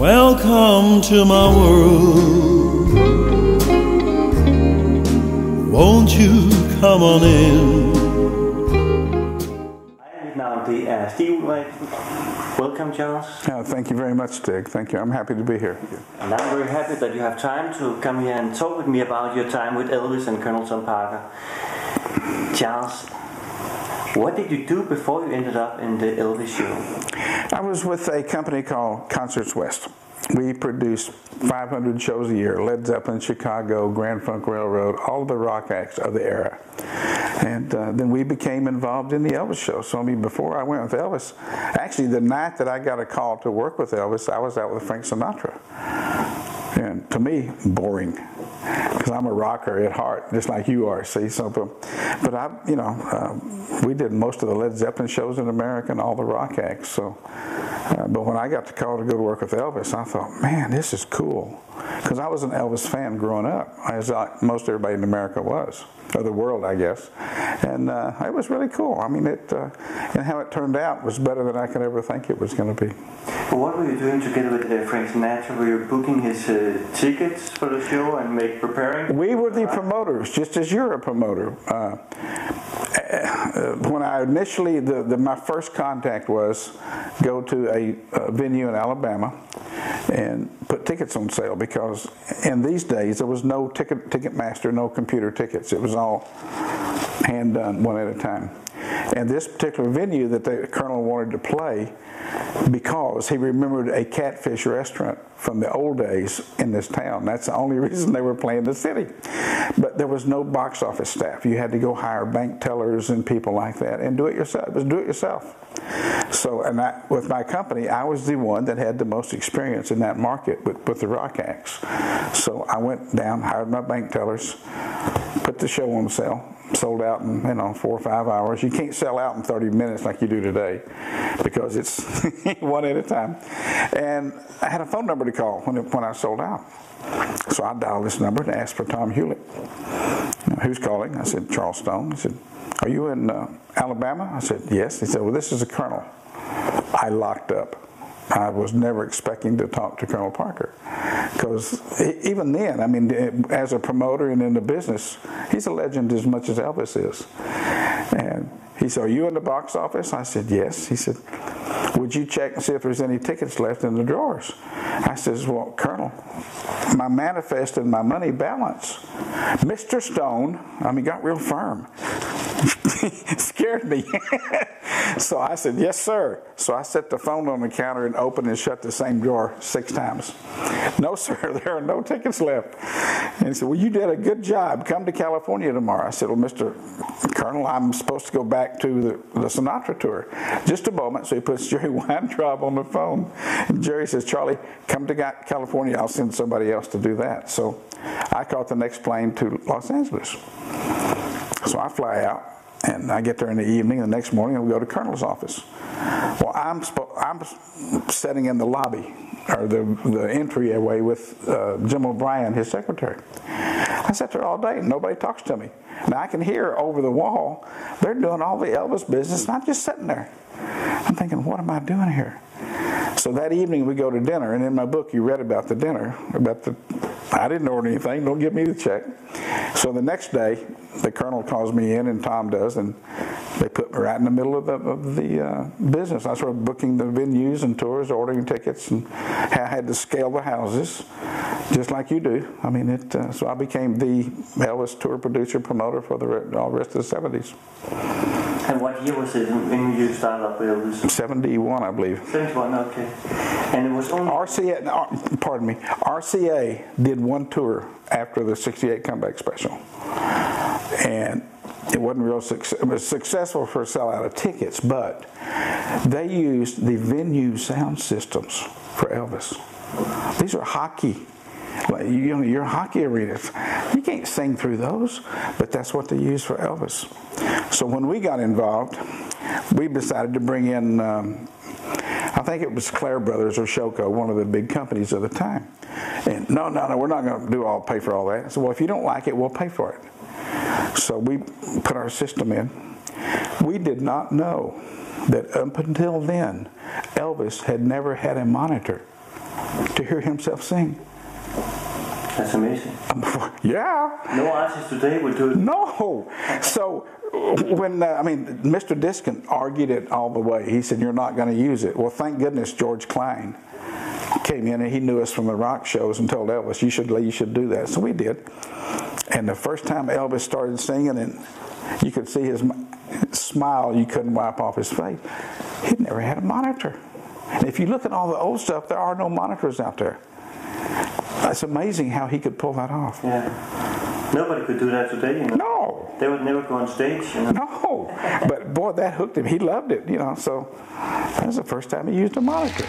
Welcome to my world. Won't you come on in? Hej, mit navn det er Stig Ulrik. Welcome, Charles. Yeah, thank you very much, Dick. Thank you. I'm happy to be here. And I'm very happy that you have time to come here and talk with me about your time with Elvis and Colonel Tom Parker. Charles, what did you do before you ended up in the Elvis show? I was with a company called Concerts West. We produced 500 shows a year Led Zeppelin, Chicago, Grand Funk Railroad, all the rock acts of the era. And uh, then we became involved in the Elvis show. So, I mean, before I went with Elvis, actually, the night that I got a call to work with Elvis, I was out with Frank Sinatra. And to me, boring. Because I'm a rocker at heart, just like you are. See, so but, I, you know, uh, we did most of the Led Zeppelin shows in America and all the rock acts. So, uh, but when I got the call to go to work with Elvis, I thought, man, this is cool. Because I was an Elvis fan growing up, as I, most everybody in America was, or the world, I guess. And uh, it was really cool. I mean, it uh, and how it turned out was better than I could ever think it was going to be. What were you doing together with uh, Frank Sinatra? Were you booking his uh, tickets for the show and preparing? We were the promoters, just as you're a promoter. Uh, uh, when I initially, the, the, my first contact was go to a, a venue in Alabama and put tickets on sale because in these days there was no ticket ticket master, no computer tickets. It was all hand done, one at a time. And this particular venue that the colonel wanted to play because he remembered a catfish restaurant from the old days in this town. That's the only reason they were playing the city. But there was no box office staff. You had to go hire bank tellers and people like that and do it yourself. It was do it yourself. So, and I, with my company, I was the one that had the most experience in that market with, with the rock acts. So I went down, hired my bank tellers, put the show on sale, sold out in you know four or five hours. You can't sell out in 30 minutes like you do today because it's one at a time. And I had a phone number to call when, when I sold out. So I dialed this number and asked for Tom Hulett. Who's calling? I said, Charles Stone. He said, Are you in uh, Alabama? I said, Yes. He said, Well, this is a colonel. I locked up. I was never expecting to talk to Colonel Parker because even then, I mean, eh, as a promoter and in the business, he's a legend as much as Elvis is. And he said, Are you in the box office? I said, Yes. He said, Would you check and see if there's any tickets left in the drawers? I says, Well, Colonel, my manifest and my money balance. Mr. Stone, I mean, got real firm. scared me. so I said, Yes, sir. So I set the phone on the counter and opened and shut the same drawer six times. No, sir, there are no tickets left. And he said, Well, you did a good job. Come to California tomorrow. I said, Well, Mr. Colonel, I'm supposed to go back to the, the Sinatra tour. Just a moment. So he puts Jerry Weintraub on the phone. And Jerry says, Charlie, come to California. I'll send somebody else to do that. So I caught the next plane to Los Angeles. So I fly out, and I get there in the evening. And the next morning, I go to Colonel's office. Well, I'm I'm sitting in the lobby or the the entryway with uh, Jim O'Brien, his secretary. I sat there all day, and nobody talks to me. Now I can hear over the wall they're doing all the Elvis business, and I'm just sitting there. I'm thinking, what am I doing here? So that evening we go to dinner, and in my book you read about the dinner, about the. I didn't order anything. Don't give me the check. So the next day, the colonel calls me in, and Tom does, and they put me right in the middle of the, of the uh, business. I started booking the venues and tours, ordering tickets, and I had to scale the houses, just like you do. I mean, it. Uh, so I became the Elvis tour producer, promoter for the all rest of the '70s. And what year was it when you started up with Elvis? 71, I believe. 71, okay. And it was only... RCA, pardon me, RCA did one tour after the 68 comeback special. And it wasn't real success. It was successful for a sellout of tickets, but they used the venue sound systems for Elvis. These are hockey like, you know, your hockey arenas. You can't sing through those, but that's what they use for Elvis. So when we got involved, we decided to bring in, um, I think it was Clair Brothers or Showco, one of the big companies of the time. And no, no, no, we're not going to do all pay for all that. So well, if you don't like it, we'll pay for it. So we put our system in. We did not know that up until then, Elvis had never had a monitor to hear himself sing. That's amazing. yeah. No artist today would do it. No. So when uh, I mean, Mr. Diskin argued it all the way. He said, "You're not going to use it." Well, thank goodness George Klein came in and he knew us from the rock shows and told Elvis, "You should, you should do that." So we did. And the first time Elvis started singing, and you could see his smile, you couldn't wipe off his face. He'd never had a monitor. And if you look at all the old stuff, there are no monitors out there. It's amazing how he could pull that off. Yeah. Nobody could do that today, you know. No. They would never go on stage, you know. No. But boy, that hooked him. He loved it, you know. So that was the first time he used a monitor.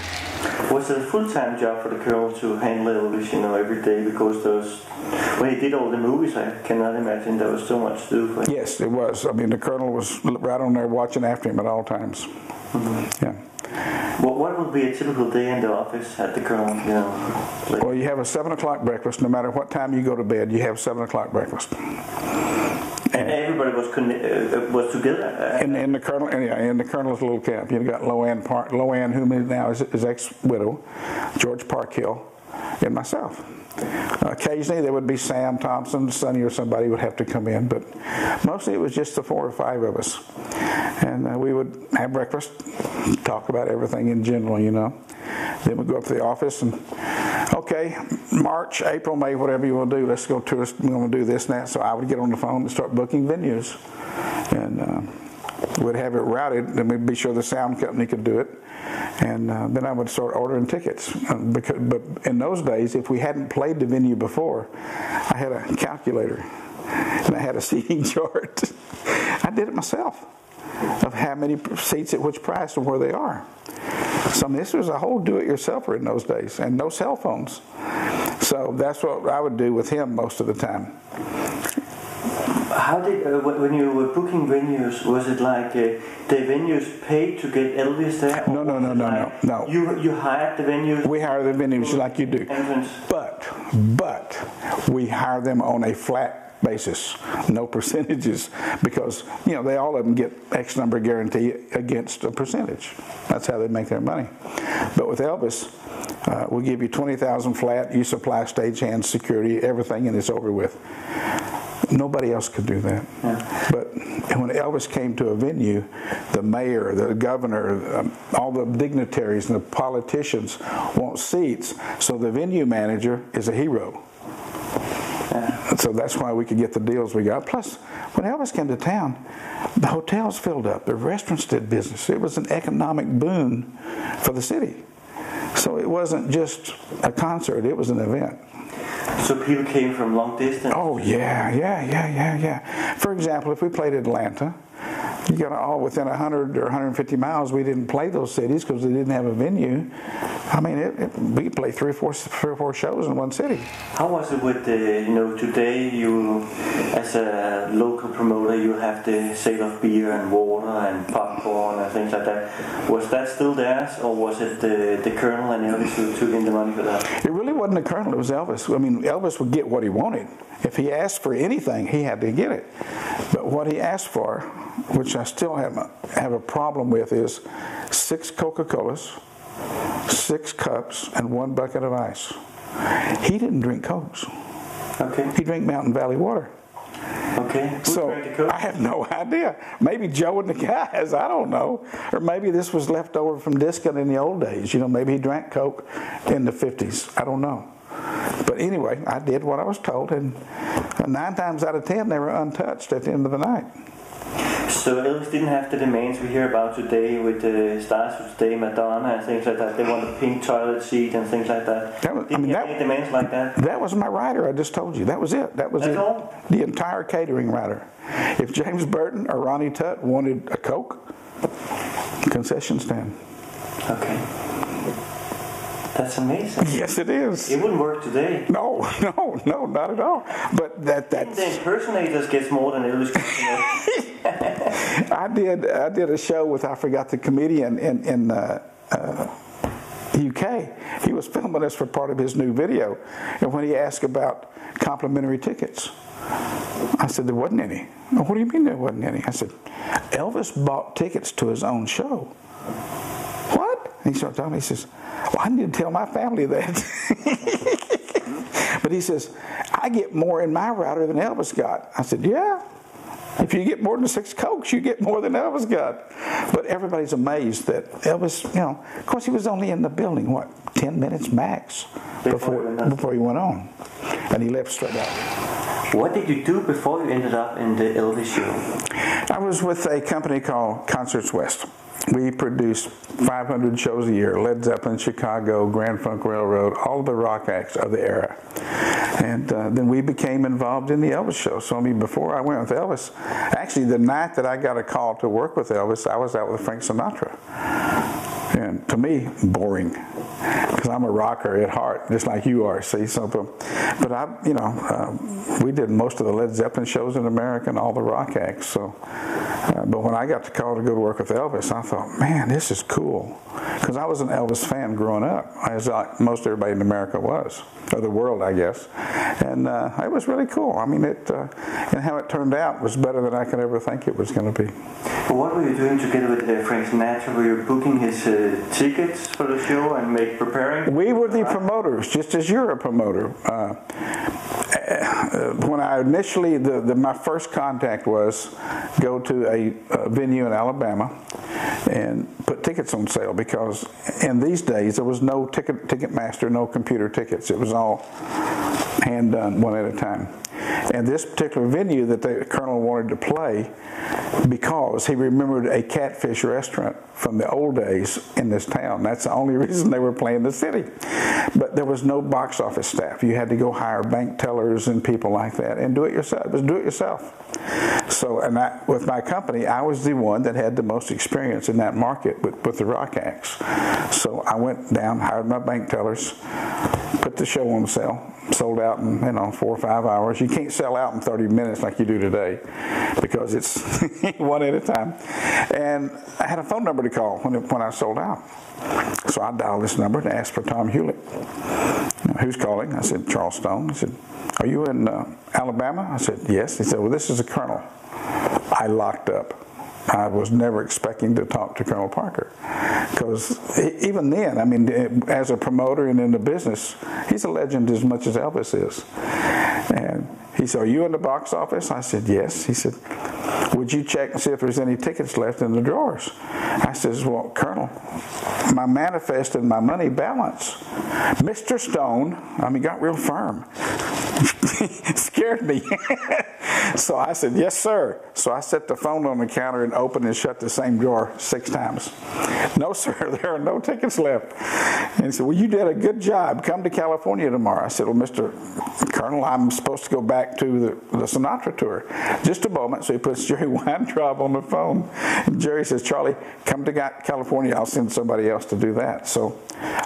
Was it a full-time job for the Colonel to handle Elvis, you know, every day? Because those, when he did all the movies, I cannot imagine there was so much to do for him. Yes, it was. I mean, the colonel was right on there watching after him at all times. Mm-hmm. Yeah. What, what would be a typical day in the office at the Colonel, you know? Like, Well, you have a seven o'clock breakfast. No matter what time you go to bed, you have seven o'clock breakfast. And everybody was uh, was together. In, in the colonel, in, in the colonel's little camp, you've got Loanne Park, Loanne, who now is his ex-widow, George Parkhill, and myself. Occasionally there would be Sam Thompson, Sonny, or somebody would have to come in, but mostly it was just the four or five of us, and uh, we would have breakfast, talk about everything in general, you know. Then we'd go up to the office and, okay, March, April, May, whatever you want to do, let's go to us. We want to do this and that. So I would get on the phone and start booking venues, and. Uh, we'd have it routed, and we'd be sure the sound company could do it. And uh, then I would start ordering tickets. Uh, because, but in those days, if we hadn't played the venue before, I had a calculator and I had a seating chart. I did it myself of how many seats at which price and where they are. So this was a whole do-it-yourselfer in those days, and no cell phones. So that's what I would do with him most of the time. How did uh, when you were booking venues? Was it like uh, the venues paid to get Elvis there? No, no, no, no, like no, no. You you hired the venues. We hire the venues like you do. Entrance. But, but, we hire them on a flat basis, no percentages, because, you know, they all of them get X number guarantee against a percentage. That's how they make their money. But with Elvis, uh, we'll give you 20,000 flat, you supply stagehands, security, everything, and it's over with. Nobody else could do that. But when Elvis came to a venue, the mayor, the governor, um, all the dignitaries and the politicians want seats, so the venue manager is a hero. So that's why we could get the deals we got. Plus, when Elvis came to town, the hotels filled up, the restaurants did business. It was an economic boon for the city. So it wasn't just a concert, it was an event. So people came from long distance. Oh yeah, yeah, yeah, yeah, yeah. For example, if we played Atlanta, you got all within 100 or 150 miles. We didn't play those cities because they didn't have a venue. I mean, it, it, we played three or four, three or four shows in one city. How was it with the, you know, today you, as a local promoter, you have the sale of beer and water and popcorn and things like that. Was that still theirs or was it the, the Colonel and Elvis who took in the money for that? It really wasn't the Colonel; it was Elvis. I mean, Elvis would get what he wanted. If he asked for anything, he had to get it. But what he asked for, which I still have a, have a problem with, is six Coca-Colas, six cups, and one bucket of ice. He didn't drink Cokes. Okay, He drank Mountain Valley water. okay. Who So? I have no idea. Maybe Joe and the guys, I don't know. Or maybe this was left over from Diskin in the old days. You know, maybe he drank Coke in the 50s. I don't know. But anyway, I did what I was told, and nine times out of ten, they were untouched at the end of the night. So Elvis didn't have the demands we hear about today with the stars of today, Madonna and things like that. They want a pink toilet seat and things like that. That was- I Didn't mean, have that- any demands like that? That was my rider. I just told you. That was it. That was That's it. all? The entire catering rider. If James Burton or Ronnie Tutt wanted a Coke, concession stand. Okay. That's amazing. Yes, it is. It wouldn't work today. No, no, no, not at all. But that that's. the impersonators gets more than Elvis could, you know? I did I did a show with I forgot the comedian in in uh, uh, UK. He was filming us for part of his new video, and when he asked about complimentary tickets, I said there wasn't any. "Oh, What do you mean there wasn't any? I said Elvis bought tickets to his own show. And he started talking. He says, "Well, I need to tell my family that." but he says, "I get more in my router than Elvis got." I said, "Yeah." If you get more than six cokes, you get more than Elvis got. But everybody's amazed that Elvis, you know, of course he was only in the building, what, 10 minutes max before, before he went on. And he left straight out. What did you do before you ended up in the Elvis show? I was with a company called Concerts West. We produced 500 shows a year, Led Zeppelin, Chicago, Grand Funk Railroad, all the rock acts of the era. And uh, then we became involved in the Elvis show. So, I mean, before I went with Elvis, actually, the night that I got a call to work with Elvis, I was out with Frank Sinatra. And to me, boring because I'm a rocker at heart, just like you are. See, so but I, you know, uh, we did most of the Led Zeppelin shows in America and all the rock acts. So, uh, but when I got the call to go to work with Elvis, I thought, man, this is cool, because I was an Elvis fan growing up, as most everybody in America was, or the world, I guess, and uh, it was really cool. I mean, it uh, and how it turned out was better than I could ever think it was going to be. what were you doing together with uh, Frank Sinatra? Were you booking his uh, tickets for the show and make preparing? We were the promoters, just as you're a promoter. Uh, when I initially, the, the, my first contact was go to a, a, venue in Alabama and put tickets on sale because in these days there was no ticket ticket master, no computer tickets. It was all hand done, one at a time. And this particular venue that the colonel wanted to play because he remembered a catfish restaurant from the old days in this town. That's the only reason they were playing the city. But there was no box office staff. You had to go hire bank tellers and people like that and do it yourself. Do it yourself. So, and I, with my company, I was the one that had the most experience in that market with, with the rock acts. So I went down, hired my bank tellers, put the show on sale, sold out in you know four or five hours. You can't sell out in 30 minutes like you do today because it's one at a time. And I had a phone number to call when, it, when I sold out. So I dialed this number and asked for Tom Hulett. Who's calling? I said, Charles Stone. He said, Are you in uh, Alabama? I said, Yes. He said, Well, this is a colonel. I locked up. I was never expecting to talk to Colonel Parker because even then, I mean, eh, as a promoter and in the business, he's a legend as much as Elvis is. And he said, Are you in the box office? I said, Yes. He said, Would you check and see if there's any tickets left in the drawers? I says, Well, Colonel, my manifest and my money balance. Mr. Stone, I mean, got real firm. Scared me. so I said, Yes, sir. So I set the phone on the counter opened and shut the same drawer six times. No, sir, there are no tickets left. And he said, Well, you did a good job. Come to California tomorrow. I said, Well, Mr. Colonel, I'm supposed to go back to the, the Sinatra tour. Just a moment. So he puts Jerry Weintraub on the phone. And Jerry says, Charlie, come to California. I'll send somebody else to do that. So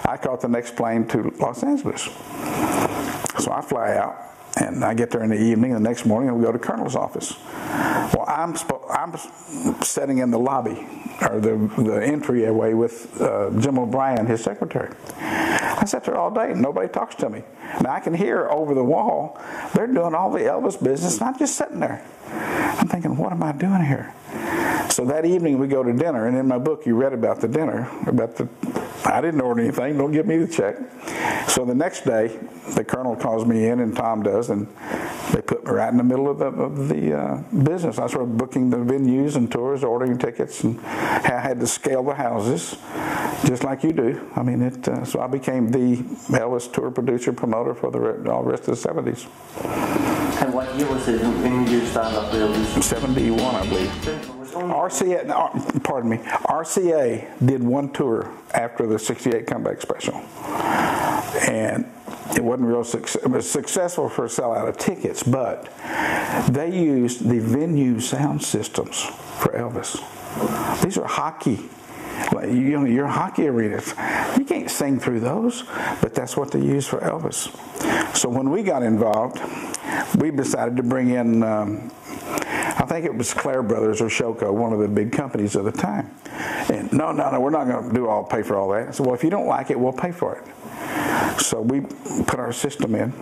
I caught the next plane to Los Angeles. So I fly out. And I get there in the evening, and the next morning we go to Colonel's office. Well, I'm I'm sitting in the lobby or the the entryway with uh, Jim O'Brien, his secretary. I sat there all day, and nobody talks to me. Now I can hear over the wall they're doing all the Elvis business, and I'm just sitting there. I'm thinking, what am I doing here? So that evening we go to dinner, and in my book you read about the dinner, about the I didn't order anything. Don't give me the check. So the next day, the colonel calls me in, and Tom does, and they put me right in the middle of the, of the uh, business. I started booking the venues and tours, ordering tickets, and I had to scale the houses, just like you do. I mean, it. Uh, so I became the Elvis tour producer promoter for the all rest of the '70s. And what year was it when you started up Elvis? '71, I believe. RCA, uh, pardon me, RCA did one tour after the 68 comeback special. And it wasn't real success. It was successful for a sellout of tickets, but they used the venue sound systems for Elvis. These are hockey you know, your hockey arenas. You can't sing through those, but that's what they use for Elvis. So when we got involved, we decided to bring in um, I think it was Clair Brothers or Showco, one of the big companies of the time. And no, no, no, we're not going to do all pay for all that. So well, if you don't like it, we'll pay for it. So we put our system in.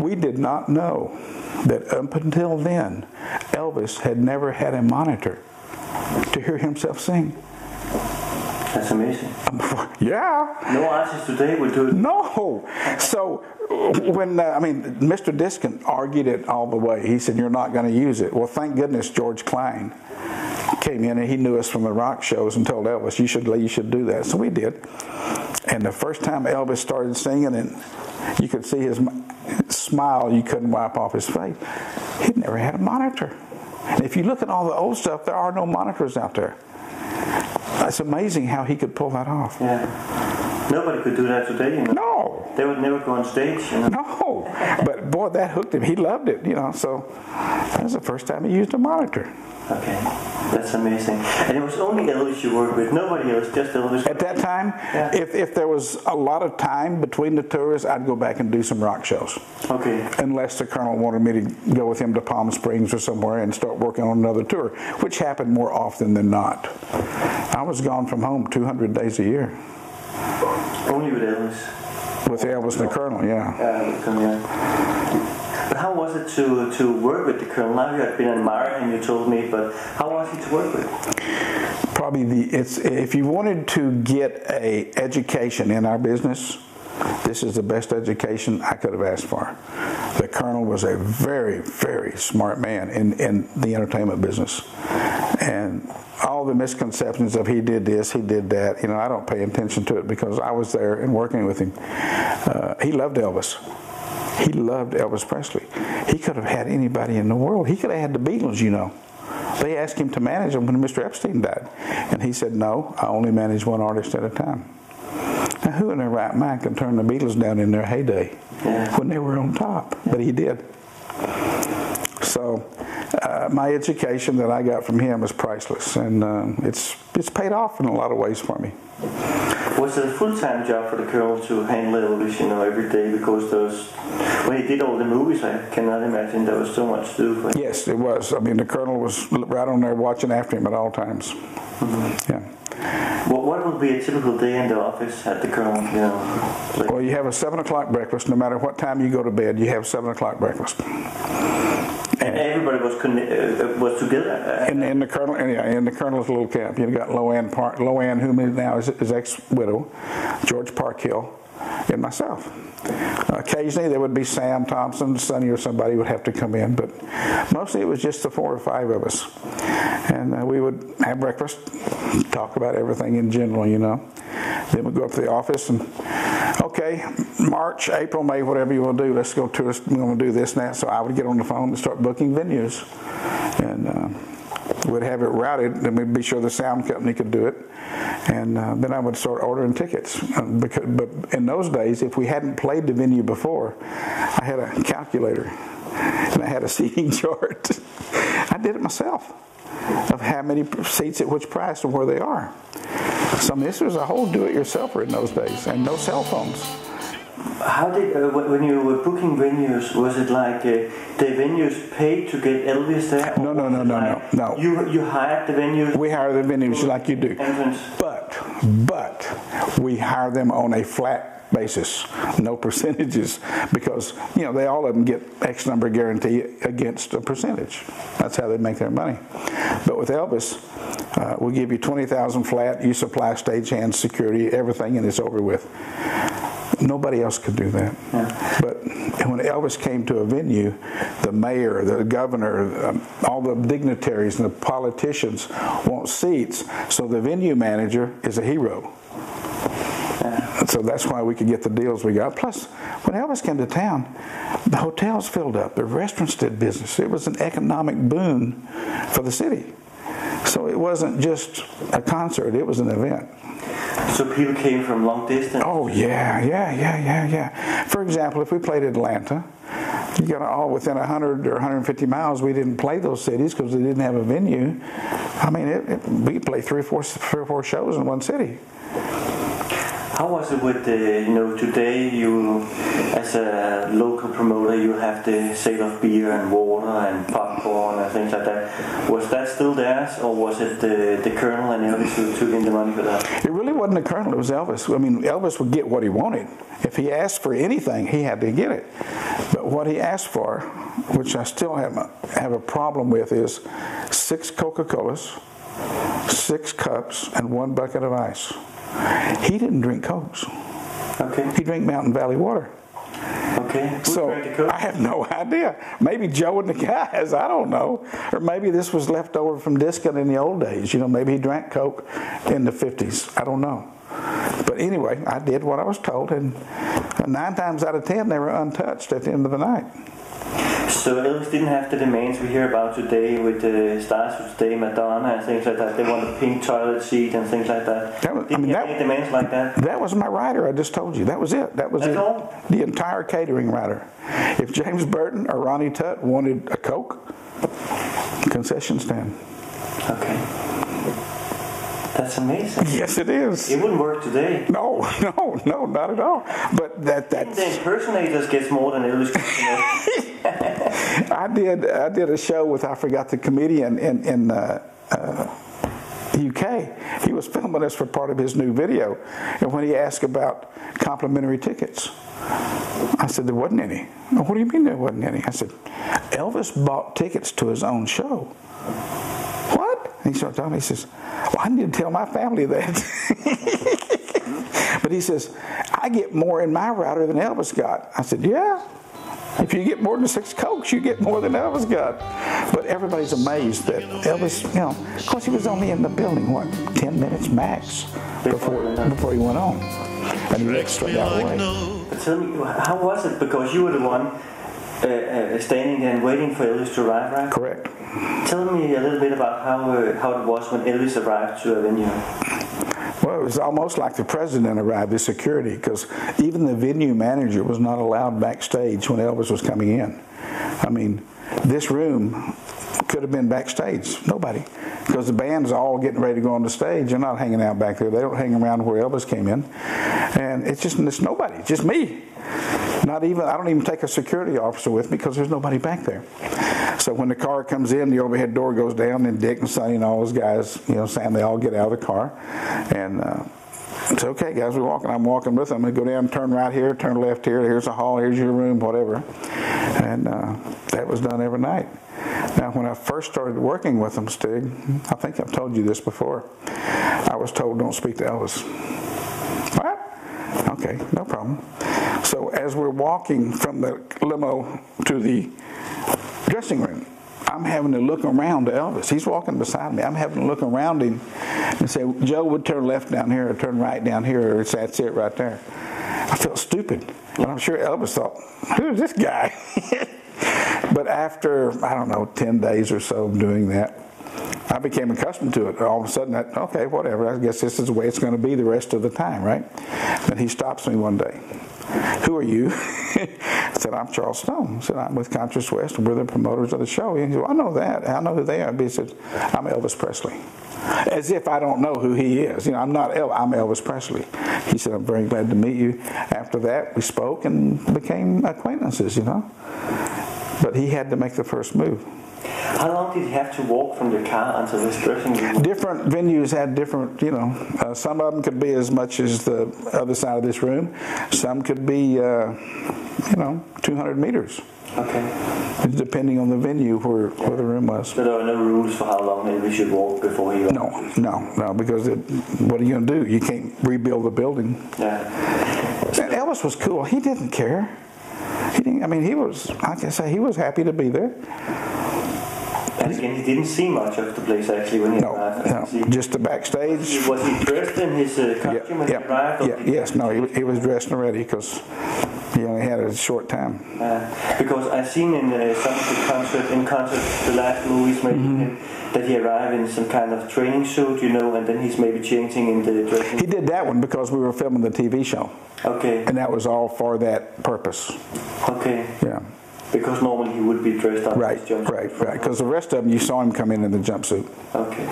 We did not know that up until then, Elvis had never had a monitor to hear himself sing. That's amazing. yeah. No artist today would do it. No. So when uh, I mean, Mr. Diskin argued it all the way. He said, "You're not going to use it." Well, thank goodness George Klein came in and he knew us from the rock shows and told Elvis, "You should you should do that." So we did. And the first time Elvis started singing, and you could see his smile, you couldn't wipe off his face. He'd never had a monitor. And if you look at all the old stuff, there are no monitors out there. It's amazing how he could pull that off. Yeah. Nobody could do that today, you know. No. They would never go on stage, you know. No. But boy, that hooked him. He loved it, you know. So that was the first time he used a monitor. Okay, that's amazing. And it was only Elvis you worked with, nobody else, just Elvis. At that time, Yeah. if, if there was a lot of time between the tours, I'd go back and do some rock shows. Okay, Unless the colonel wanted me to go with him to Palm Springs or somewhere and start working on another tour, which happened more often than not. I was gone from home 200 days a year only with Elvis. With Elvis the colonel, yeah. But how was it to, to work with the Colonel? Now you have been admired him, you told me, but how was he to work with? Probably the it's if you wanted to get a education in our business, this is the best education I could have asked for. The colonel was a very, very smart man in, in the entertainment business. And all the misconceptions of he did this, he did that, you know, I don't pay attention to it because I was there and working with him. Uh, he loved Elvis. He loved Elvis Presley. He could have had anybody in the world. He could have had the Beatles, you know. They asked him to manage them when Mr. Epstein died. And he said, No, I only manage one artist at a time. Now, who in their right mind can turn the Beatles down in their heyday Yeah. when they were on top? But he did. So, uh, my education that I got from him is priceless, and um, it's it's paid off in a lot of ways for me. Was it a full-time job for the Colonel to handle Elvis, you know, every day? Because those, when he did all the movies, I cannot imagine there was so much to do for him. Yes, it was. I mean, the colonel was right on there watching after him at all times. Yeah. What, what would be a typical day in the office at the Colonel, you know? Like, Well, you have a seven o'clock breakfast. No matter what time you go to bed, you have seven o'clock breakfast. and everybody was conne- uh, was together. Uh, In, in the colonel, in, yeah, in the colonel's little camp, you've got Loanne Park, Loanne, who now is his ex-widow, George Parkhill, and myself. Occasionally there would be Sam Thompson, Sonny, or somebody would have to come in, but mostly it was just the four or five of us, and uh, we would have breakfast, talk about everything in general, you know. Then we'd go up to the office and, okay, March, April, May, whatever you want to do, let's go to this, we want to do this and that. So I would get on the phone and start booking venues, and. Uh, We'd have it routed, and we'd be sure the sound company could do it, and uh, then I would start ordering tickets. Uh, because, but in those days, if we hadn't played the venue before, I had a calculator and I had a seating chart. I did it myself of how many seats at which price and where they are. So this was a whole do-it-yourselfer in those days, and no cell phones. How did uh, when you were booking venues? Was it like uh, the venues paid to get Elvis there? No, no, no, no, like no, no. You you hired the venues. We hire the venues like you do. Entrance. But, but, we hire them on a flat basis, no percentages, because, you know, they all of them get X number guarantee against a percentage. That's how they make their money. But with Elvis, uh, we give you 20,000 flat, you supply stagehands, security, everything, and it's over with. Nobody else could do that. But when Elvis came to a venue, the mayor, the governor, um, all the dignitaries and the politicians want seats, so the venue manager is a hero. So that's why we could get the deals we got. Plus, when Elvis came to town, the hotels filled up, the restaurants did business. It was an economic boon for the city. So it wasn't just a concert, it was an event. So people came from long distance. Oh yeah, yeah, yeah, yeah, yeah. For example, if we played Atlanta, you got all within 100 or 150 miles. We didn't play those cities because they didn't have a venue. I mean, it, it, we could play three or four, three or four shows in one city. How was it with the, you know, today you, as a local promoter, you have the sale of beer and water and popcorn and things like that. Was that still theirs or was it the, the Colonel and Elvis who took in the money for that? It really wasn't the Colonel, it was Elvis. I mean, Elvis would get what he wanted. If he asked for anything, he had to get it. But what he asked for, which I still have a, have a problem with, is six Coca Colas, six cups, and one bucket of ice. He didn't drink Cokes. Okay. He drank Mountain Valley water. Okay. So drank the Coke? I have no idea. Maybe Joe and the guys, I don't know. Or maybe this was left over from Diskin in the old days. You know, maybe he drank Coke in the 50s. I don't know. But anyway, I did what I was told, and nine times out of ten, they were untouched at the end of the night. So Elvis didn't have the demands we hear about today with the Stars of Today, Madonna and things like that. They want a pink toilet seat and things like that. That was- I Didn't mean, have that- any demands like that? That was my rider. I just told you. That was it. That was That's it. all? The entire catering rider. If James Burton or Ronnie Tutt wanted a Coke, concession stand. Okay. That's amazing. Yes, it is. It wouldn't work today. No, no, no, not at all. But that that's. the impersonators get more than Costello? I did I did a show with I forgot the comedian in in uh, uh, UK. He was filming us for part of his new video, and when he asked about complimentary tickets, I said there wasn't any. "Oh, What do you mean there wasn't any? I said Elvis bought tickets to his own show. What? And he started telling me. He says, "Well, I need to tell my family that." But he says, I get more in my router than Elvis got. I said, Yeah. If you get more than six Cokes, you get more than Elvis got. But everybody's amazed that Elvis, you know, of course he was only in the building, what, 10 minutes max before, before he went on. And he went straight out like away. no But tell me, how was it? Because you were the one uh, uh, standing there and waiting for Elvis to arrive, right? Correct. Tell me a little bit about how uh, how it was when Elvis arrived to a venue. Well, it was almost like the president arrived as security because even the venue manager was not allowed backstage when Elvis was coming in. I mean, this room could have been backstage. Nobody. Because the band's all getting ready to go on the stage. They're not hanging out back there. They don't hang around where Elvis came in. And it's just it's nobody. It's just me. Not even I don't even take a security officer with me because there's nobody back there. So when the car comes in, the overhead door goes down, and Dick and Sonny and all those guys, you know, Sam, they all get out of the car, and uh, it's okay, guys. We're walking. I'm walking with them. I go down, turn right here, turn left here. Here's a hall. Here's your room, whatever. And uh, that was done every night. Now, when I first started working with them, Stig, I think I've told you this before. I was told don't speak to Elvis. Okay, no problem. So as we're walking from the limo to the dressing room, I'm having to look around to Elvis. He's walking beside me. I'm having to look around him and say, Joe would turn left down here or turn right down here, or that's it right there. I felt stupid. But I'm sure Elvis thought, who's this guy? but after, I don't know, 10 days or so of doing that, I became accustomed to it. All of a sudden, I, okay, whatever. I guess this is the way it's going to be the rest of the time, right? Then he stops me one day. Who are you? I said, I'm Charles Stone. I said, I'm with Concerts West, we're the promoters of the show. He said, well, I know that. I know who they are. But he said, I'm Elvis Presley. As if I don't know who he is. You know, I'm not El- I'm Elvis Presley. He said, I'm very glad to meet you. After that, we spoke and became acquaintances, you know. But he had to make the first move. How long did you have to walk from the car until this dressing room? different venues had different, you know, uh, some of them could be as much as the other side of this room. Some could be, uh, you know, 200 meters, Okay. depending on the venue where, where the room was. So there are no rules for how long Elvis should walk before he. No, no, no, because it, what are you going to do? You can't rebuild the building. Yeah. And Elvis was cool. He didn't care. He didn't, I mean, he was, like I say, he was happy to be there. And again, he didn't see much of the place actually when he No, arrived. No, can just the backstage. He, Was he dressed in his uh, Yeah, costume when yeah, he arrived? yeah, he- yes, no, he, he was dressed and ready because he only had a short time. Uh, because I've seen in uh, some of the concert, in concert, the last movies maybe Mm-hmm. that he arrived in some kind of training suit, you know, and then he's maybe changing in the dressing. He did that one because we were filming the TV show, Okay, and that was all for that purpose. okay. Yeah, Because normally he would be dressed up right, in his jumpsuit. right, right. Because the rest of them, you saw him come in in the jumpsuit. Okay.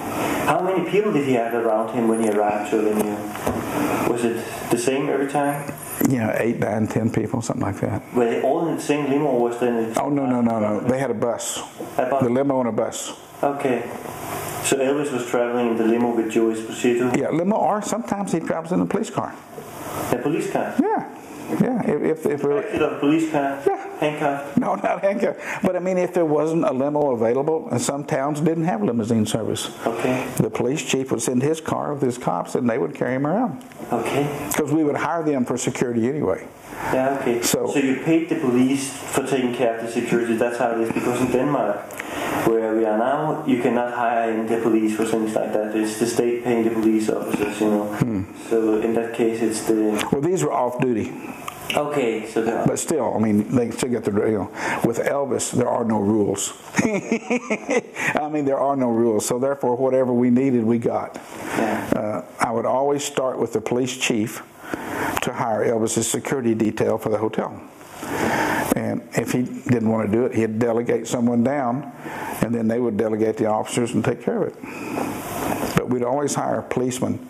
How many people did he have around him when he arrived to a venue? Was it the same every time? You know, eight, nine, ten people, something like that. Were they all in the same limo or was there? in a- Oh no, no, no, no. They had a bus, A bus? the limo and a bus. Okay. So Elvis was traveling in the limo with Joe Esposito, Yeah, limo, or sometimes he travels in a police car. the police car. Yeah, Yeah, if if, if it, of police car, Yeah. handcuffed. no, not handcuffed. But I mean, if there wasn't a limo available, and some towns didn't have limousine service, Okay, the police chief would send his car with his cops, and they would carry him around okay. because we would hire them for security anyway. Yeah, okay. So- So, you paid the police for taking care of the security. That's how it is. Because in Denmark, where we are now, you cannot hire in the police for things like that. It's the state paying the police officers, you know. Hmm. So in that case, it's the Well, these were off duty, okay. So but still, I mean, they still get the you know. With Elvis, there are no rules. I mean, there are no rules. So therefore, whatever we needed, we got. yeah. Uh, I would always start with the police chief to hire Elvis's security detail for the hotel. And if he didn't want to do it, he'd delegate someone down, and then they would delegate the officers and take care of it. But we'd always hire a policeman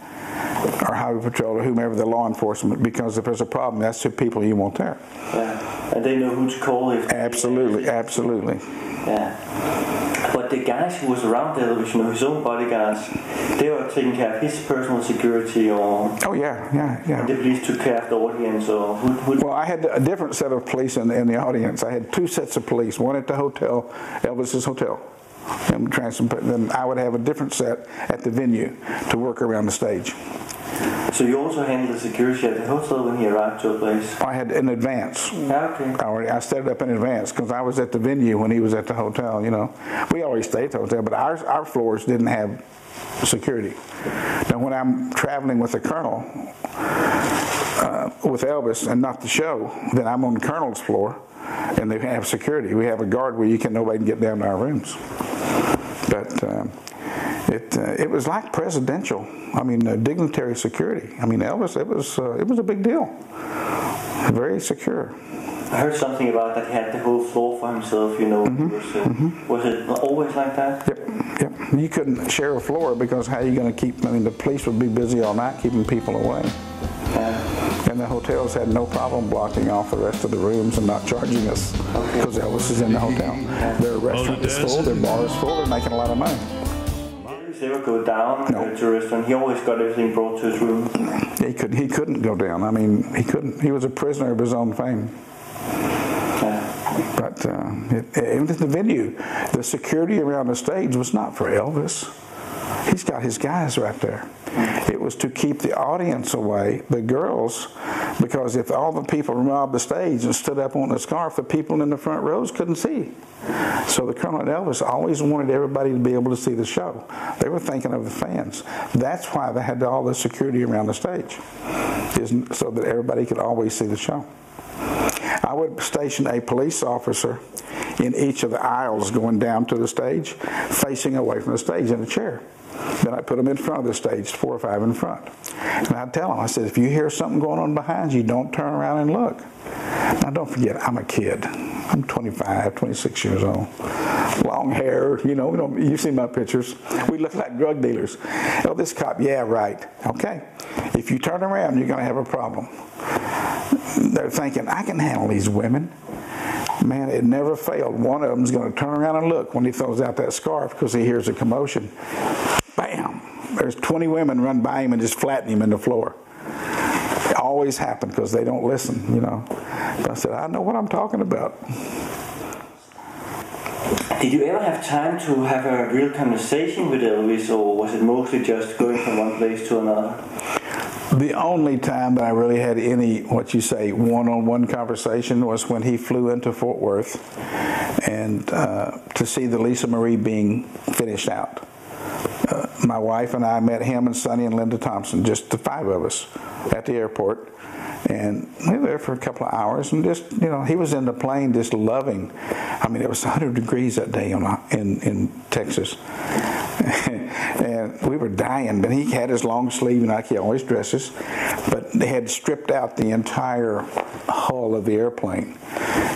or highway patrol or whomever the law enforcement because if there's a problem, that's the people you want there. yeah. And they know who to call if Absolutely, absolutely. Yeah. But the guys who was around Elvis, you know, his own bodyguards, they were taking care of his personal security, or Oh yeah, yeah, yeah. the police took care of the audience, or who, who Well, I had a different set of police in, in the audience. I had two sets of police, one at the hotel, Elvis's hotel, and Then I would have a different set at the venue to work around the stage. So you also handled the security at the hotel when he arrived to a place. I had in advance. Okay. I already I set it up in advance because I was at the venue when he was at the hotel. You know, we always stayed at the hotel, but our our floors didn't have security. Now, when I'm traveling with the colonel uh, with Elvis and not the show, then I'm on the colonel's floor, and they have security. We have a guard where you can nobody can get down to our rooms. But um, it uh, it was like presidential. I mean, uh, dignitary security. I mean, Elvis. It was uh, it was a big deal. Very secure. I heard something about that he had the whole floor for himself, you know. Mm-hmm. Was, uh, was it always like that? Yep, yep. You couldn't share a floor because how are you going to keep? I mean, the police would be busy all night keeping people away, Yeah. and the hotels had no problem blocking off the rest of the rooms and not charging us because Elvis is in the hotel. Their restaurant is full, their bar is full, they're making a lot of money. He ever go down No. to restaurant? He always got everything brought to his room. He could he couldn't go down. I mean, he couldn't. He was a prisoner of his own fame. Yeah. But uh, it, even at the venue, the security around the stage was not for Elvis. He's got his guys right there. It was to keep the audience away, the girls, because if all the people robbed the stage and stood up on the scarf, the people in the front rows couldn't see. So the Colonel and Elvis always wanted everybody to be able to see the show. They were thinking of the fans. That's why they had all the security around the stage, so that everybody could always see the show. I would station a police officer in each of the aisles going down to the stage, facing away from the stage in a chair. Then I put them in front of the stage, four or five in front. And I'd tell them, I said, if you hear something going on behind you, don't turn around and look. Now, don't forget, I'm a kid. I'm 25, 26 years old. Long hair, you know, we don't, you see my pictures. We look like drug dealers. Oh, this cop, yeah, right. Okay. If you turn around, you're going to have a problem. They're thinking, I can handle these women. Man, it never failed. One of them's going to turn around and look when he throws out that scarf because he hears a commotion. Bam! There's 20 women run by him and just flatten him in the floor. It always happens because they don't listen, you know. But I said, I know what I'm talking about. Did you ever have time to have a real conversation with Elvis, or was it mostly just going from one place to another? The only time that I really had any, what you say, one-on-one conversation was when he flew into Fort Worth and uh, to see the Lisa Marie being finished out. Uh, my wife and I met him and Sonny and Linda Thompson, just the five of us, at the airport. And we were there for a couple of hours, and just you know, he was in the plane, just loving. I mean, it was 100 degrees that day on, in in Texas, and we were dying. But he had his long sleeve, and like he always dresses. But they had stripped out the entire hull of the airplane,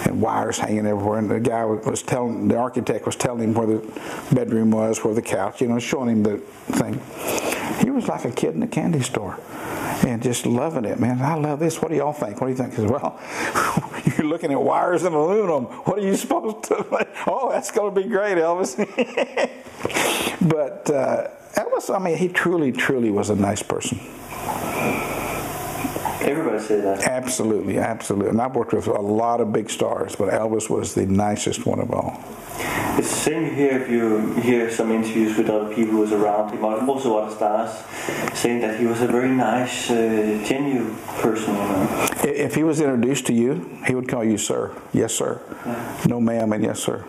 and wires hanging everywhere. And the guy was telling, the architect was telling him where the bedroom was, where the couch, you know, showing him the thing. He was like a kid in a candy store and just loving it, man. I love this. What do y'all think? What do you think? Says, well, you're looking at wires and aluminum. What are you supposed to? Oh, that's going to be great, Elvis. but uh, Elvis, I mean, he truly, truly was a nice person. Everybody says that. Absolutely, absolutely. And I've worked with a lot of big stars, but Elvis was the nicest one of all. It's the same here if you hear some interviews with other people who was around him, also other stars, saying that he was a very nice, uh, genuine person. You know. If he was introduced to you, he would call you sir. Yes, sir. Yeah. No, ma'am, and yes, sir.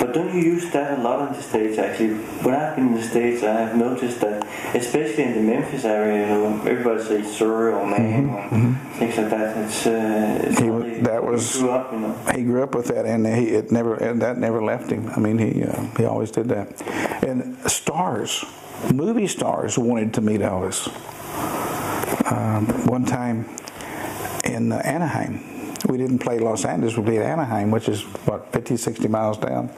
But don't you use that a lot on the States actually? When I've been in the States, I have noticed that, especially in the Memphis area, you know, everybody says sir or man or things like that. It's, uh, it's He that was- grew up, you know. He grew up with that, and he it never and that never left him. I mean, he uh, he always did that. And stars, movie stars, wanted to meet Elvis. Um, one time in uh, Anaheim, we didn't play Los Angeles. We played Anaheim, which is what 50, 60 miles down.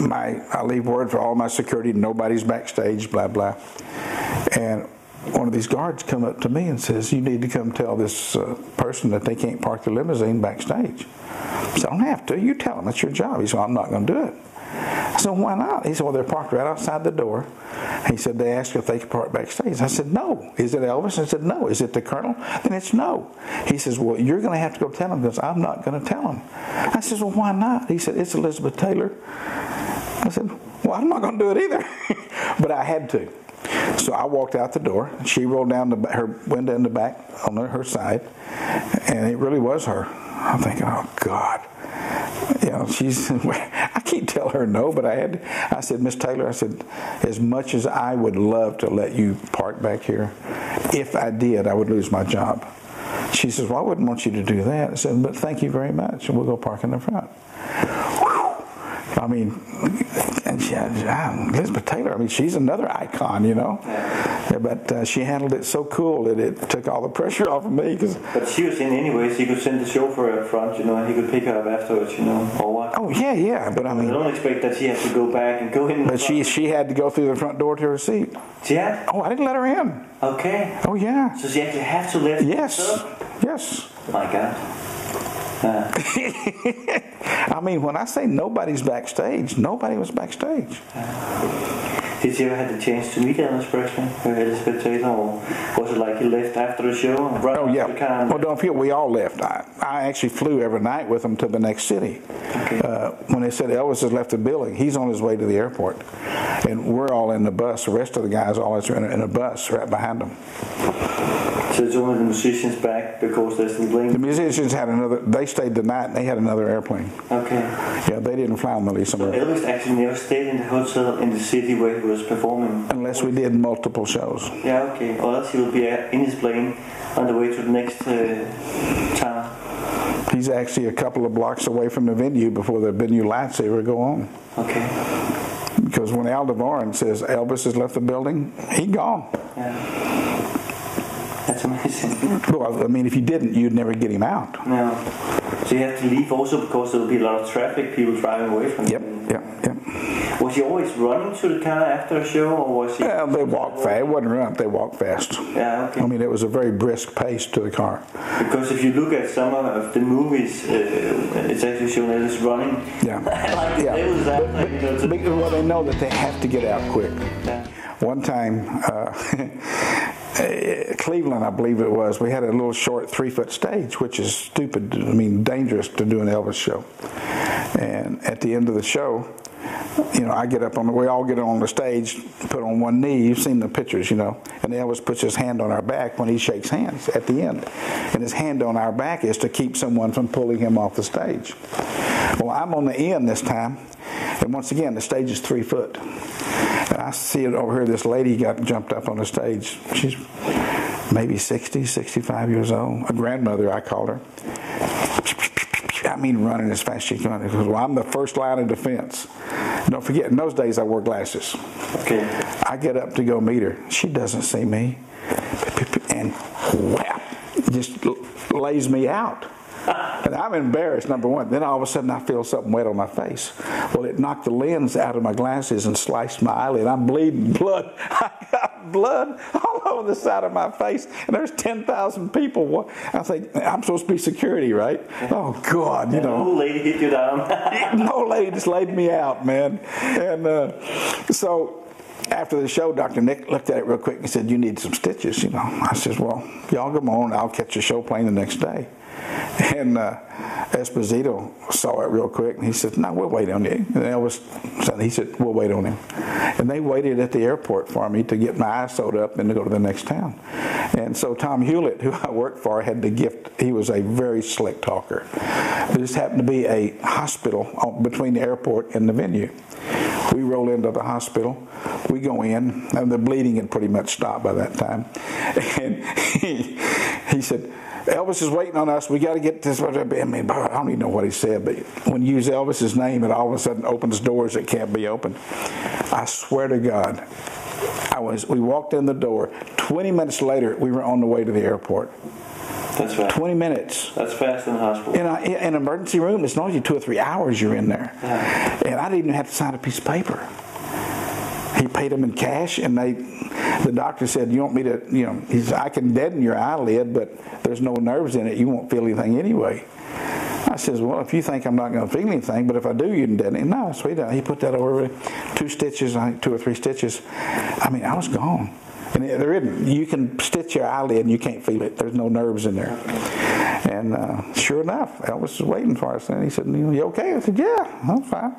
My I leave word for all my security. Nobody's backstage. Blah blah. And one of these guards come up to me and says, "You need to come tell this uh, person that they can't park the limousine backstage." I said, "I don't have to. You tell them. It's your job." He said, "I'm not going to do it." I said, "Why not?" He said, "Well, they're parked right outside the door." He said, "They asked if they could park backstage." I said, "No." Is it Elvis? I said, "No." Is it the Colonel? Then it's no. He says, "Well, you're going to have to go tell him because I'm not going to tell him." I said, "Well, why not?" He said, "It's Elizabeth Taylor." I said, Well, I'm not going to do it either. but I had to. So I walked out the door. She rolled down the, her window in the back on her side, and it really was her. I'm thinking, oh, God. You know, she's, I can't tell her no, but I had, I said, Miss Taylor, I said, as much as I would love to let you park back here, if I did, I would lose my job. She says, Well, I wouldn't want you to do that. I said, But thank you very much, and we'll go park in the front. I mean, and she, Elizabeth Taylor, I mean, she's another icon, you know. Yeah, but uh, she handled it so cool that it took all the pressure off of me because, But she was in anyways. He could send the chauffeur up front, you know, and he could pick her up afterwards, you know, or what. oh yeah, yeah. But I mean. I don't expect that she has to go back and go in. but she she had to go through the front door to her seat. She had? Oh, I didn't let her in. Okay. Oh yeah. So she actually have to lift Yes, yes. My God. Uh, I mean, when I say nobody's backstage, nobody was backstage. Did you ever have the chance to meet Elvis Presley or Elizabeth Taylor, or was it like he left after the show and brought Oh yeah. to the car? Well, don't forget we all left. I, I actually flew every night with them to the next city. Okay. Uh, when they said Elvis has left the building, he's on his way to the airport, and we're all in the bus. The rest of the guys all in a, in a bus right behind them. So it's only the musicians back because there's the The musicians had another. They stayed the night. and They had another airplane. Okay. Yeah, they didn't fly on the Lisa So Elvis actually never stayed in the hotel in the city where he was performing. unless we did multiple shows. Yeah, okay. Or else he will be in his plane on the way to the next uh, town. He's actually a couple of blocks away from the venue before the venue lights ever go on. Okay. Because when Al Dvorin says Elvis has left the building, he gone. Yeah. That's amazing. Well, I mean, if you didn't, you'd never get him out. No. So you have to leave also because there will be a lot of traffic, people driving away from Yep, you. yep, yep. Was he always running to the car after a show, or was he? Yeah, they walk fast. It wasn't run, they walk fast. Yeah, okay. I mean, it was a very brisk pace to the car. Because if you look at some of the movies, uh, it's actually shown that it's running. Yeah. like Yeah. it was that, like, you know, well, they know that they have to get out quick. Yeah. One time, uh, Eh, Cleveland, I believe it was, we had a little short three foot stage, which is stupid, I mean, dangerous to do an Elvis show. And at the end of the show, you know, I get up on the, we all get on the stage, put on one knee. You've seen the pictures, you know. And Elvis puts his hand on our back when he shakes hands at the end. And his hand on our back is to keep someone from pulling him off the stage. Well, I'm on the end this time. And once again, the stage is three foot. And I see it over here. This lady got jumped up on the stage. She's maybe 60, 65 years old. A grandmother, I called her. I mean, running as fast as she can. Because, well, I'm the first line of defense. Don't forget, in those days, I wore glasses. Okay. I get up to go meet her. She doesn't see me. And whap, just lays me out. And I'm embarrassed, number one. Then all of a sudden I feel something wet on my face. Well, it knocked the lens out of my glasses and sliced my eyelid. I'm bleeding blood. I got blood all over the side of my face. And there's 10,000 people. I think, I'm supposed to be security, right? Oh, God, you The know old lady hit you down. no lady just laid me out, man. And uh, so after the show, Dr. Nick looked at it real quick and said, "You need some stitches." You know, I says, "Well, y'all come on. I'll catch a show plane the next day." And uh, Esposito saw it real quick, and he said, "No, we'll wait on you." And Elvis said, "He said we'll wait on him." And they waited at the airport for me to get my eyes sewed up and to go to the next town. And so Tom Hulett, who I worked for, had the gift. He was a very slick talker. There just happened to be a hospital between the airport and the venue. We roll into the hospital. We go in, and the bleeding had pretty much stopped by that time. And he, he said, Elvis is waiting on us. We got to get this. I mean, I don't even know what he said, but when you use Elvis's name, it all of a sudden opens doors that can't be opened. I swear to God, I was. We walked in the door. Twenty minutes later, we were on the way to the airport. That's right. 20 minutes. That's fast in the hospital. In, a, in an emergency room, it's normally two or three hours you're in there. Yeah. And I didn't even have to sign a piece of paper. He paid them in cash, and they, the doctor said, "You want me to, you know, he said, I can deaden your eyelid, but there's no nerves in it. You won't feel anything anyway." I says, "Well, if you think I'm not going to feel anything, but if I do, you can deaden it." No, sweet. He put that over two stitches, I think two or three stitches. I mean, I was gone. And there isn't. You can stitch your eyelid and you can't feel it. There's no nerves in there. And uh, sure enough, Elvis was waiting for us. And he said, "You okay?" I said, "Yeah, I'm fine."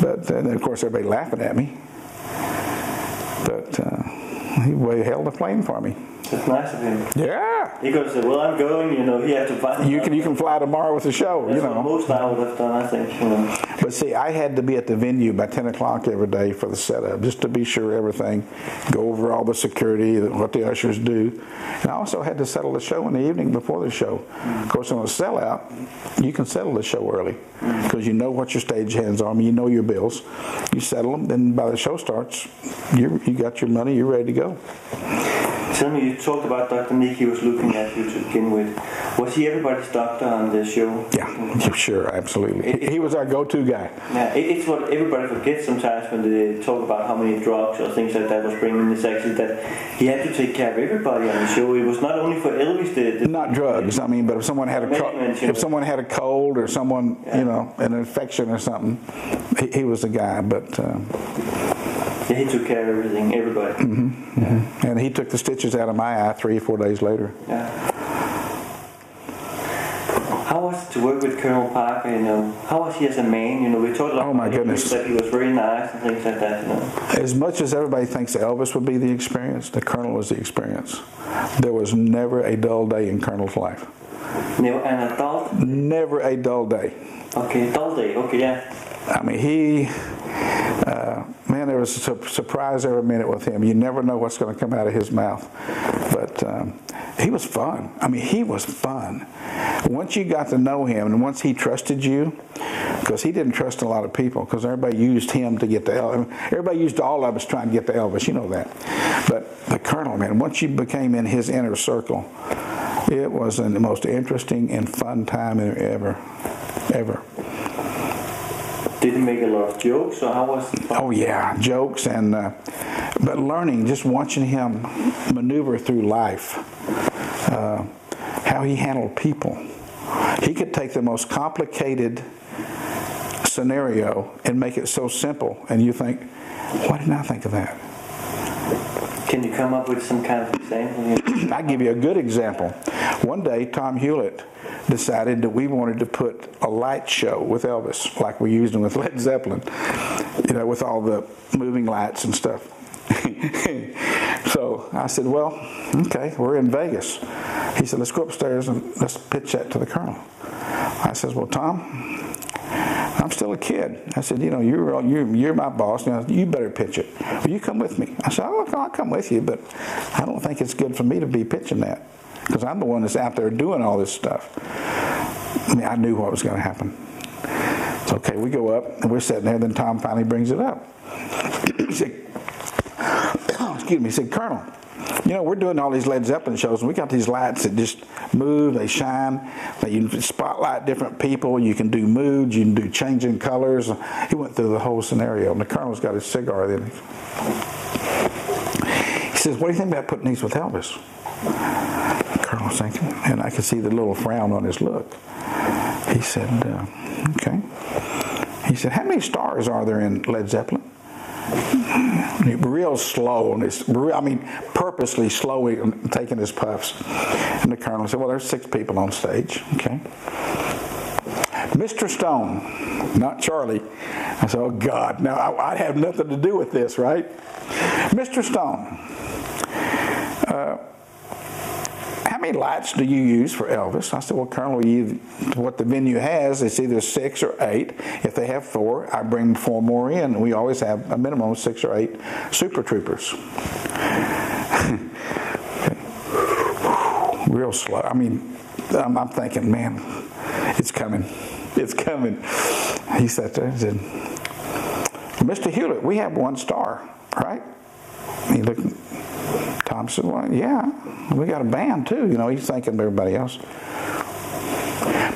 But then, of course, everybody laughing at me. But uh, he held the plane for me. That's nice of him. Yeah. He goes, "Well, I'm going." You know, he had to find. You can you can fly tomorrow with the show. That's you know. what most I would have done. I think. You know. But see, I had to be at the venue by 10 o'clock every day for the setup, just to be sure everything, go over all the security, what the ushers do. And I also had to settle the show in the evening before the show. Of course, on a sellout, you can settle the show early because you know what your stage hands are. I mean, you know your bills. You settle them, then by the show starts, you you got your money, you're ready to go. Tell me, you talked about Dr. Nick. He was looking at you to begin with. Was he everybody's doctor on the show? Yeah, sure, absolutely. He, he was our go-to guy. Yeah, it, it's what everybody forgets sometimes when they talk about how many drugs or things like that was bringing this actually that he had to take care of everybody on the show. It was not only for Elvis. The, the Not drugs. I mean, but if someone had a co- if know. someone had a cold or someone, you know, an infection or something, he, he was the guy. But uh, yeah, he took care of everything, everybody. Mm-hmm. and he took the stitches out of my eye three or four days later. Yeah. How was it to work with Colonel Parker? You know, how was he as a man? You know, we talked a lot Oh, my goodness. that he was very nice and things like that. You know, As much as everybody thinks Elvis would be the experience, the Colonel was the experience. There was never a dull day in Colonel's life. Now, an adult. Never a dull day. Okay, adult day. Okay, yeah. I mean, he, uh, man, there was a su- surprise every minute with him. You never know what's going to come out of his mouth. But um, he was fun. I mean, he was fun. Once you got to know him and once he trusted you, because he didn't trust a lot of people, because everybody used him to get to Elvis. Everybody used all of us trying to get to Elvis, you know that. But the Colonel, man, once you became in his inner circle, it was the most interesting and fun time ever, ever. Did he make a lot of jokes, or how was? Oh yeah, jokes and uh, but learning, just watching him maneuver through life, uh, how he handled people. He could take the most complicated scenario and make it so simple, and you think, why didn't I think of that? Can you come up with some kind of example? I give you a good example. One day, Tom Hulett decided that we wanted to put a light show with Elvis, like we used them with Led Zeppelin, you know, with all the moving lights and stuff. so I said, well, okay, we're in Vegas. He said, let's go upstairs and let's pitch that to the colonel. I says, well, Tom, I'm still a kid. I said, you know, you're you're, you're my boss. Now you better pitch it. Will you come with me? I said, oh, I'll come with you, but I don't think it's good for me to be pitching that because I'm the one that's out there doing all this stuff. I mean, I knew what was going to happen. So okay, we go up and we're sitting there. Then Tom finally brings it up. he said, excuse me. He said, Colonel. You know, we're doing all these Led Zeppelin shows, and we got these lights that just move, they shine. they spotlight different people. You can do moods. You can do changing colors. He went through the whole scenario, and the colonel's got his cigar then. He says, "What do you think about putting these with Elvis?" Colonel's thinking, and I could see the little frown on his look. He said, uh, "Okay." He said, "How many stars are there in Led Zeppelin?" real slow and it's I mean purposely slowly taking his puffs. And the colonel said, "Well, there's six people on stage." Okay. Mr. Stone, not Charlie. I said, "Oh God, now I, I have nothing to do with this, right?" Mr. Stone. Uh, many lights do you use for Elvis? I said, well, Colonel, you, what the venue has is either six or eight. If they have four, I bring four more in. We always have a minimum of six or eight Super Troupers. Real slow. I mean, I'm, I'm, thinking, man, it's coming. It's coming. He sat there and said, Mr. Hulett, we have one star, right? He looked, Tom said, well, yeah, we got a band too. You know, he's thinking of everybody else.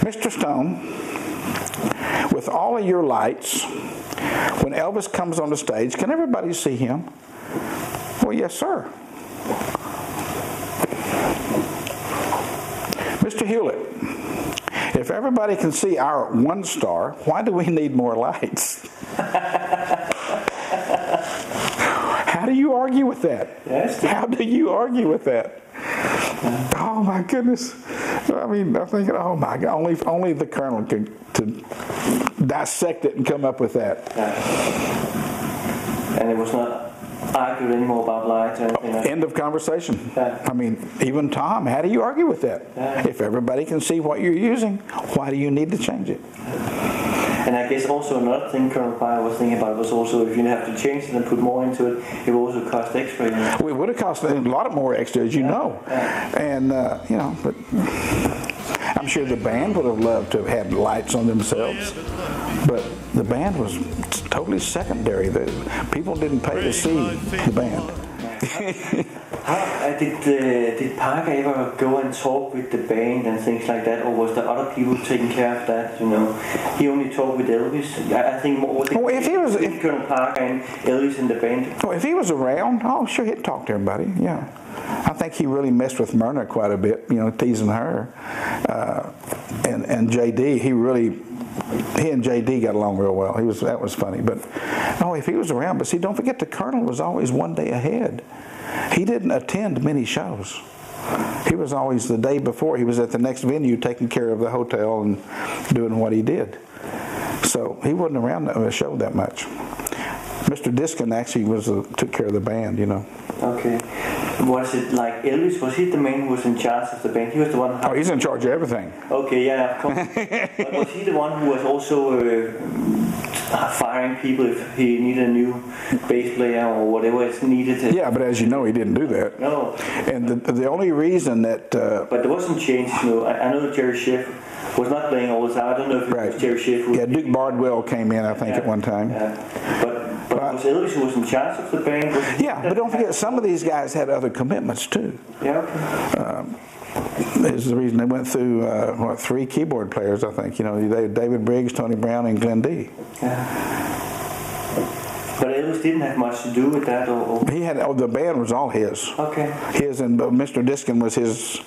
Mr. Stone, with all of your lights, when Elvis comes on the stage, can everybody see him? Well, yes, sir. Mr. Hulett, if everybody can see our one star, why do we need more lights? How do you argue with that? Yes. How do you argue with that? Oh my goodness! I mean, I'm thinking, oh my God, only only the colonel could to dissect it and come up with that. Yeah. And it was not argued anymore about lights or anything. Like End of conversation. Yeah. I mean, even Tom, how do you argue with that? Yeah. If everybody can see what you're using, why do you need to change it? And I guess also another thing Colonel Parker was thinking about was also if you have to change it and put more into it, it would also cost extra. It would have cost a lot more extra, as you know. Yeah. And, uh, you know, but I'm sure the band would have loved to have had lights on themselves. But the band was totally secondary. The people didn't pay to see the band. How, uh, did uh, did Parker ever go and talk with the band and things like that, or was there other people taking care of that? You know, he only talked with Elvis. I, I think more. The, Well, if he was- if- Colonel Parker and Elvis in the band. Well, if he was around, oh, sure, he'd talk to everybody. Yeah. I think he really messed with Myrna quite a bit, you know, teasing her. Uh, and, and JD, he really, he and JD got along real well. He was, that was funny. But, oh, if he was around, but see, don't forget the Colonel was always one day ahead. He didn't attend many shows. He was always the day before. He was at the next venue taking care of the hotel and doing what he did. So he wasn't around the show that much. Mr. Diskin actually was uh, took care of the band, you know. Okay. Was it like Elvis? Was he the man who was in charge of the band? He was the one. Oh, he's in charge of everything. Okay, yeah, of course. but was he the one who was also uh, firing people if he needed a new bass player or whatever is needed? Yeah, but as you know, he didn't do that. No. And the, the only reason that uh, But there wasn't change, you know. I, I know Jerry Scheff was not playing all the time. I don't know if it Right. was Jerry Scheff yeah, Duke Bardwell came in, I think, at one time. Yeah. But, but was Elvis who was in charge of the band? Was Yeah, but don't forget, some of these guys had other commitments too. Yeah, okay. Is the reason they went through uh, what three keyboard players, I think. You know, they, David Briggs, Tony Brown, and Glen D. But Elvis didn't have much to do with that, or, or He had oh, the band was all his. okay, His and uh, Mr. Diskin was his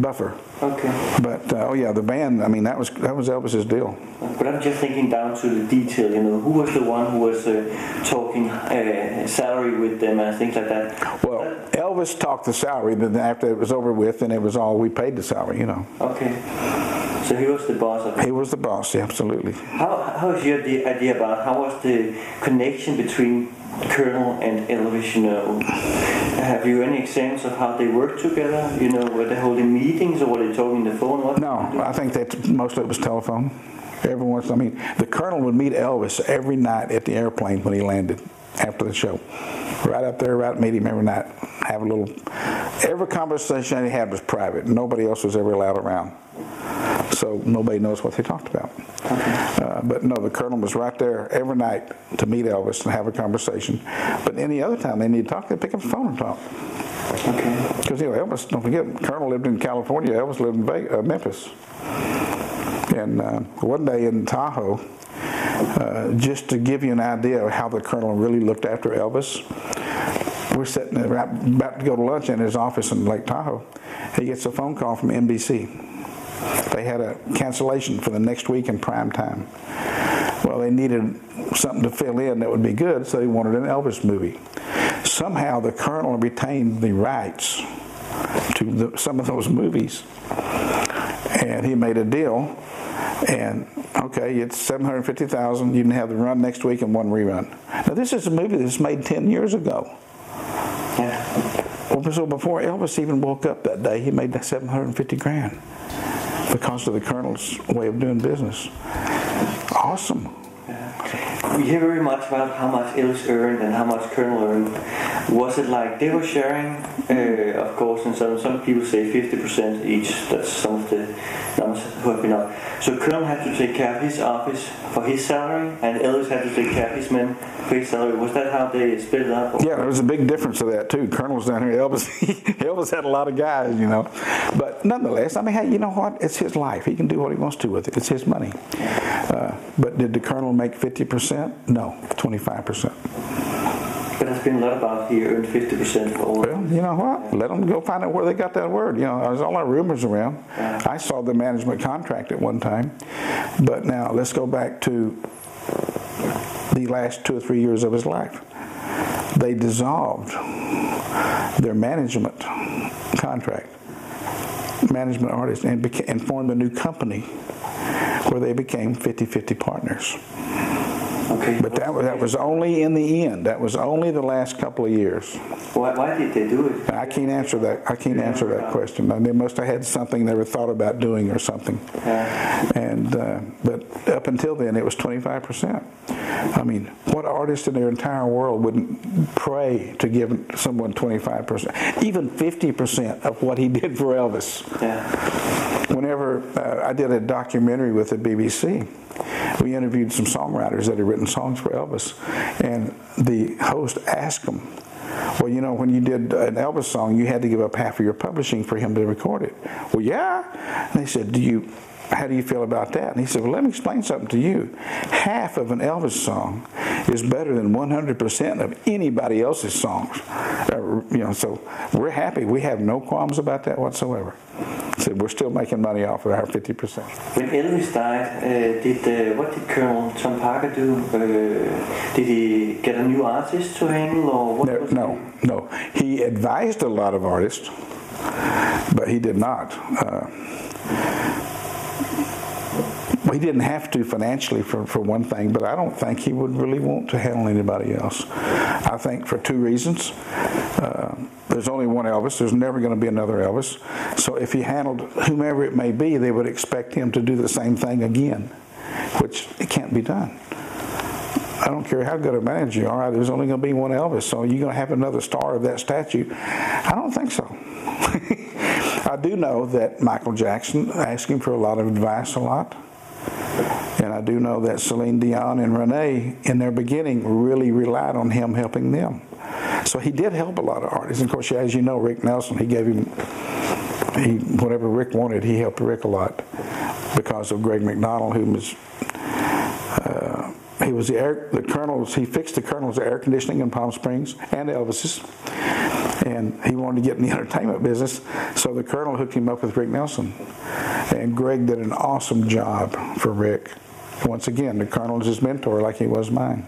buffer. okay. But uh, oh yeah, the band. I mean, that was that was Elvis's deal. But I'm just thinking down to the detail. You know, who was the one who was uh, talking uh, salary with them and things like that? Well, Elvis talked the salary, but then after it was over with, and it was all we paid the salary. You know, Okay. So he was the boss of he was the boss. Yeah, absolutely. How, how is your the idea about how was the connection between Colonel and Elvis? You uh, know, have you any examples of how they work together? You know, were they holding meetings or were they talking on the phone? What No, I think that most of it was telephone. Every once, I mean, the colonel would meet Elvis every night at the airplane when he landed after the show. Right up there, right meet him every night. Have a little. Every conversation he had was private. Nobody else was ever allowed around. So nobody knows what they talked about. Uh, but no, the colonel was right there every night to meet Elvis and have a conversation. But any other time they need to talk, they pick up the phone and talk. Okay. Because you know Elvis, don't forget, Colonel lived in California. Elvis lived in Vegas, uh, Memphis. And uh, one day in Tahoe, uh, just to give you an idea of how the Colonel really looked after Elvis, we're sitting about to go to lunch in his office in Lake Tahoe. He gets a phone call from NBC. They had a cancellation for the next week in prime time. Well, they needed something to fill in that would be good, so they wanted an Elvis movie. Somehow the Colonel retained the rights to the, some of those movies, and he made a deal. And okay, it's seven hundred fifty thousand. You can have the run next week and one rerun. Now this is a movie that's made ten years ago. Yeah. Well, so before Elvis even woke up that day, he made that 750 grand because of the Colonel's way of doing business. Awesome. We hear very much about how much Elvis earned and how much Colonel earned. Was it like they were sharing, uh, of course, and some, some people say 50% each. That's some been up. So Colonel had to take care of his office for his salary, and Elvis had to take care of his men for his salary. Was that how they split it up? Yeah, there was a big difference of that too. Colonel's down here. Elvis, Elvis had a lot of guys, you know. But nonetheless, I mean, hey, you know what? It's his life. He can do what he wants to with it. It's his money. Uh, but did the Colonel make 50%? No, 25%. But there's been a lot about here earned 50% for all. Well, you know what? Let them go find out where they got that word. You know, there's all our rumors around. I saw the management contract at one time. But now let's go back to the last two or three years of his life. They dissolved their management contract, management artist, and, and formed a new company where they became 50-50 partners. Okay. But that was, that was only in the end. That was only the last couple of years. Why, why did they do it? I can't answer that. I can't answer that question. They must have had something they were thought about doing or something. Yeah. And uh, but up until then, it was 25 percent. I mean, what artist in their entire world wouldn't pray to give someone 25 percent, even 50 percent of what he did for Elvis? Yeah. Whenever uh, I did a documentary with the BBC, we interviewed some songwriters that had written songs for Elvis, and the host asked them, "Well, you know, when you did an Elvis song, you had to give up half of your publishing for him to record it." Well, yeah. And they said, "Do you?" How do you feel about that? And he said, Well, let me explain something to you. Half of an Elvis song is better than 100% of anybody else's songs. Uh, you know, so we're happy. We have no qualms about that whatsoever. So we're still making money off of our 50%. When Elvis died, uh, did uh, what did Colonel Tom Parker do? Uh, did he get a new artist to handle, or what? No, no, no. He advised a lot of artists, but he did not. He didn't have to financially for, for one thing, but I don't think he would really want to handle anybody else. I think for two reasons. Uh, there's only one Elvis. There's never going to be another Elvis. So if he handled whomever it may be, they would expect him to do the same thing again, which it can't be done. I don't care how good a manager you are, there's only going to be one Elvis. So you're going to have another star of that statue? I don't think so. I do know that Michael Jackson asked him for a lot of advice a lot. And I do know that Celine Dion and Renee, in their beginning, really relied on him helping them. So he did help a lot of artists. And of course, as you know, Rick Nelson, he gave him, he whatever Rick wanted, he helped Rick a lot because of Greg McDonald, who was uh, he was the air, the colonel's. He fixed the colonel's air conditioning in Palm Springs and Elvis's, and he wanted to get in the entertainment business. So the colonel hooked him up with Rick Nelson, and Greg did an awesome job for Rick. Once again, the colonel is his mentor, like he was mine.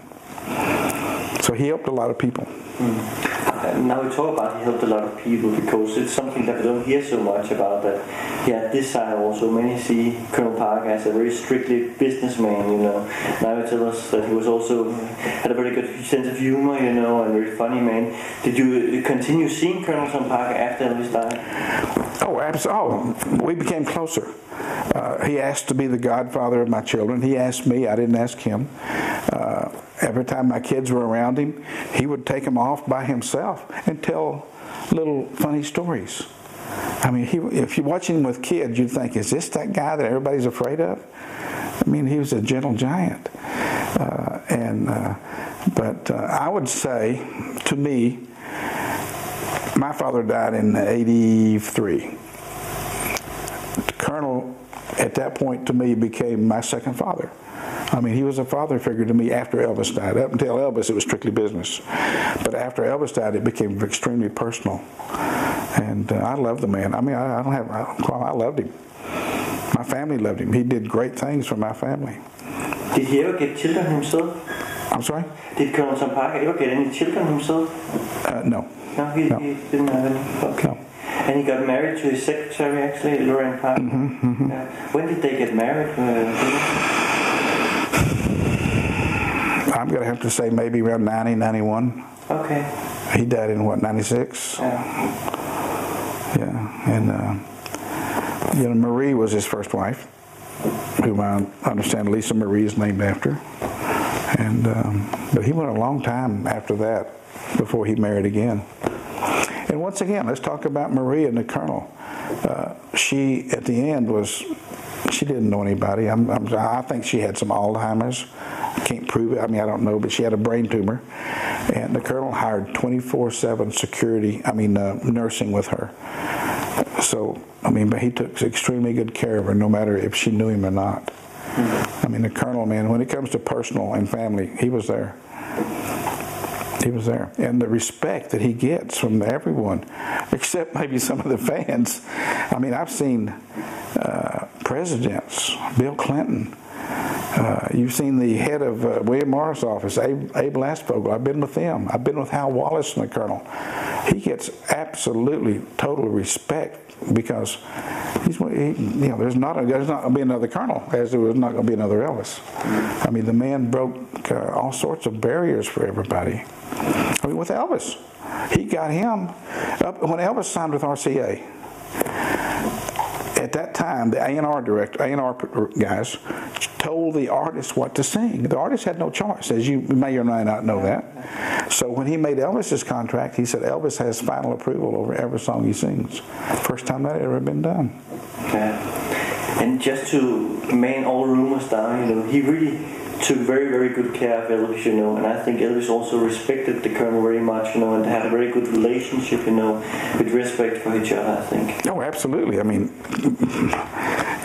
So he helped a lot of people. Uh, now we talk about he helped a lot of people because it's something that we don't hear so much about. That yeah, this side also many see Colonel Park as a very strictly businessman. You know, now he tell us that he was also had a very good sense of humor. You know, and very funny man. Did you continue seeing Colonel Tom Parker after Elvis died? Oh, absolutely. Oh, we became closer. Uh, he asked to be the godfather of my children. He asked me. I didn't ask him. Uh, every time my kids were around him, he would take them off by himself and tell little funny stories. I mean, he, if you're watching him with kids, you'd think, is this that guy that everybody's afraid of? I mean, he was a gentle giant. Uh, and uh, but uh, I would say, to me, my father died in '83. Colonel, at that point, to me, became my second father. I mean, he was a father figure to me after Elvis died. Up until Elvis, it was strictly business. But after Elvis died, it became extremely personal. And uh, I love the man. I mean, I, I don't have, I, don't, I loved him. My family loved him. He did great things for my family. Did he ever get children himself? I'm sorry? Did Colonel Tom Parker ever get any children himself? Uh, no. No, he, No. he didn't have any. Okay. No. And he got married to his secretary, actually, Loanne Parker. Mm-hmm, Yeah. When did they get married? Uh, do you know? I'm going to have to say maybe around 90, 91. okay. He died in what, 96? Yeah. Yeah. And, uh, you know, Marie was his first wife, whom I understand Lisa Marie is named after. And, um, but he went a long time after that before he married again. And once again, let's talk about Marie and the Colonel. Uh, she, at the end, was she didn't know anybody. I'm, I'm, I think she had some Alzheimer's. I can't prove it. I mean, I don't know, but she had a brain tumor. And the Colonel hired 24/7 security. I mean, uh, nursing with her. So, I mean, but he took extremely good care of her, no matter if she knew him or not. I mean, the Colonel, man, when it comes to personal and family, he was there. He was there. And the respect that he gets from everyone, except maybe some of the fans. I mean, I've seen uh, presidents, Bill Clinton. Uh, you've seen the head of uh, William Morris' office, Abe, Abe Lastfogel. I've been with them. I've been with Hal Wallis and the Colonel. He gets absolutely total respect because he's he, you know there's not there's not going to be another Colonel as there was not going to be another Elvis. I mean the man broke uh, all sorts of barriers for everybody. I mean with Elvis, he got him up when Elvis signed with RCA. At that time, the A&R director, A&R guys, told the artist what to sing. The artist had no choice, as you may or may not know that. So when he made Elvis's contract, he said Elvis has final approval over every song he sings. First time that had ever been done. Yeah. And just to man all rumors down, you know, he really took very, very good care of Elvis, you know, and I think Elvis also respected the Colonel very much, you know, and had a very good relationship, you know, with respect for each other, I think. No, absolutely. I mean,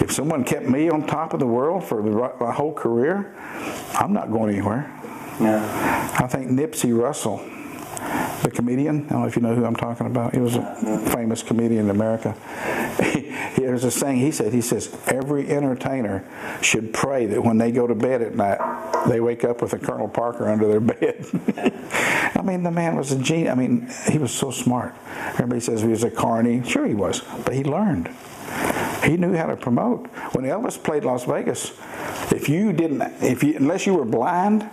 if someone kept me on top of the world for the, my whole career, I'm not going anywhere. Yeah. I think Nipsey Russell, the comedian, I don't know if you know who I'm talking about. He was a famous comedian in America. He, there's a saying he said, he says, every entertainer should pray that when they go to bed at night, they wake up with a Colonel Parker under their bed. I mean, the man was a genius. I mean, he was so smart. Everybody says he was a carny. Sure he was, but he learned. He knew how to promote. When Elvis played Las Vegas, if you didn't, if you, unless you were blind,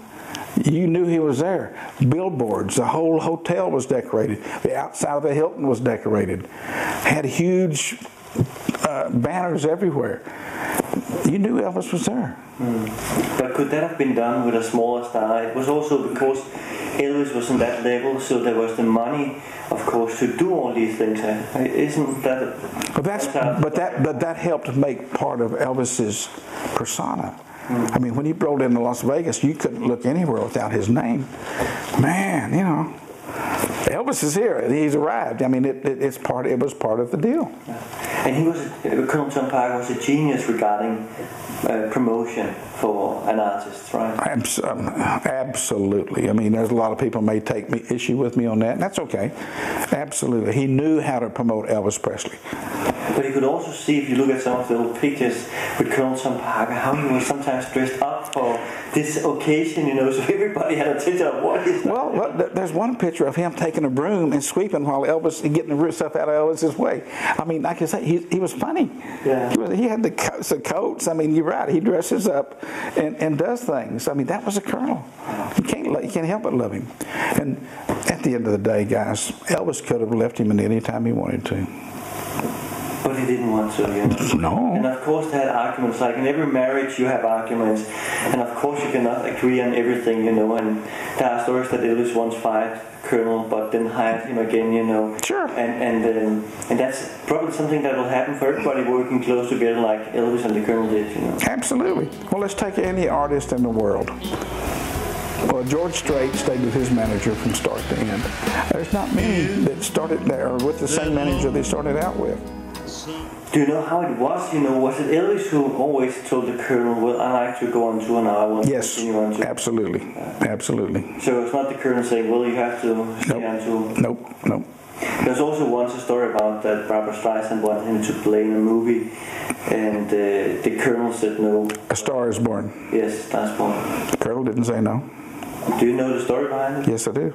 you knew he was there. Billboards, the whole hotel was decorated. The outside of the Hilton was decorated. Had huge uh, banners everywhere. You knew Elvis was there. But could that have been done with a smaller star? It was also because Elvis was on that level, so there was the money, of course, to do all these things. Isn't that? A, But that's but that but that helped make part of Elvis's persona. I mean, when he rolled into Las Vegas, you couldn't look anywhere without his name. Man, you know, Elvis is here. He's arrived. I mean, it, it, it's part. It was part of the deal. And he was, Colonel Parker was a genius regarding uh, promotion for an artist, right? Um, absolutely. I mean, there's a lot of people may take me issue with me on that. And that's okay. Absolutely. He knew how to promote Elvis Presley. But you could also see, if you look at some of the old pictures with Colonel Tom Parker, how he was sometimes dressed up for this occasion, you know, so everybody had a picture of what is Well, look, there's one picture of him taking a broom and sweeping while Elvis getting the stuff out of Elvis's way. I mean, like I say, he, he was funny. Yeah. He, was, he had the coats, the coats. I mean, you're right. He dresses up and, and does things. I mean, that was a colonel. You can't you can't help but love him. And at the end of the day, guys, Elvis could have left him at any time he wanted to. He didn't want to, you know. And of course, they had arguments. Like in every marriage, you have arguments, and of course, you cannot agree on everything, you know. And there are stories that Elvis once fired Colonel, but then hired him again, you know. Sure. And and um, and that's probably something that will happen for everybody working close together, like Elvis and the Colonel did, you know. Absolutely. Well, let's take any artist in the world. Well, George Strait stayed with his manager from start to end. There's not many that started there with the same manager they started out with. Do you know how it was? You know, was it Elvis who always told the Colonel, "Well, I like to go on tour now. I Yes, to on tour." absolutely, absolutely. So it's not the Colonel saying, "Well, you have to stay on tour." Nope, nope. There's also once a story about that Barbra Streisand wanted him to play in a movie, and uh, the colonel said no. A Star is Born. Yes, that's one. The colonel didn't say no. Do you know the story behind it? Yes, I do.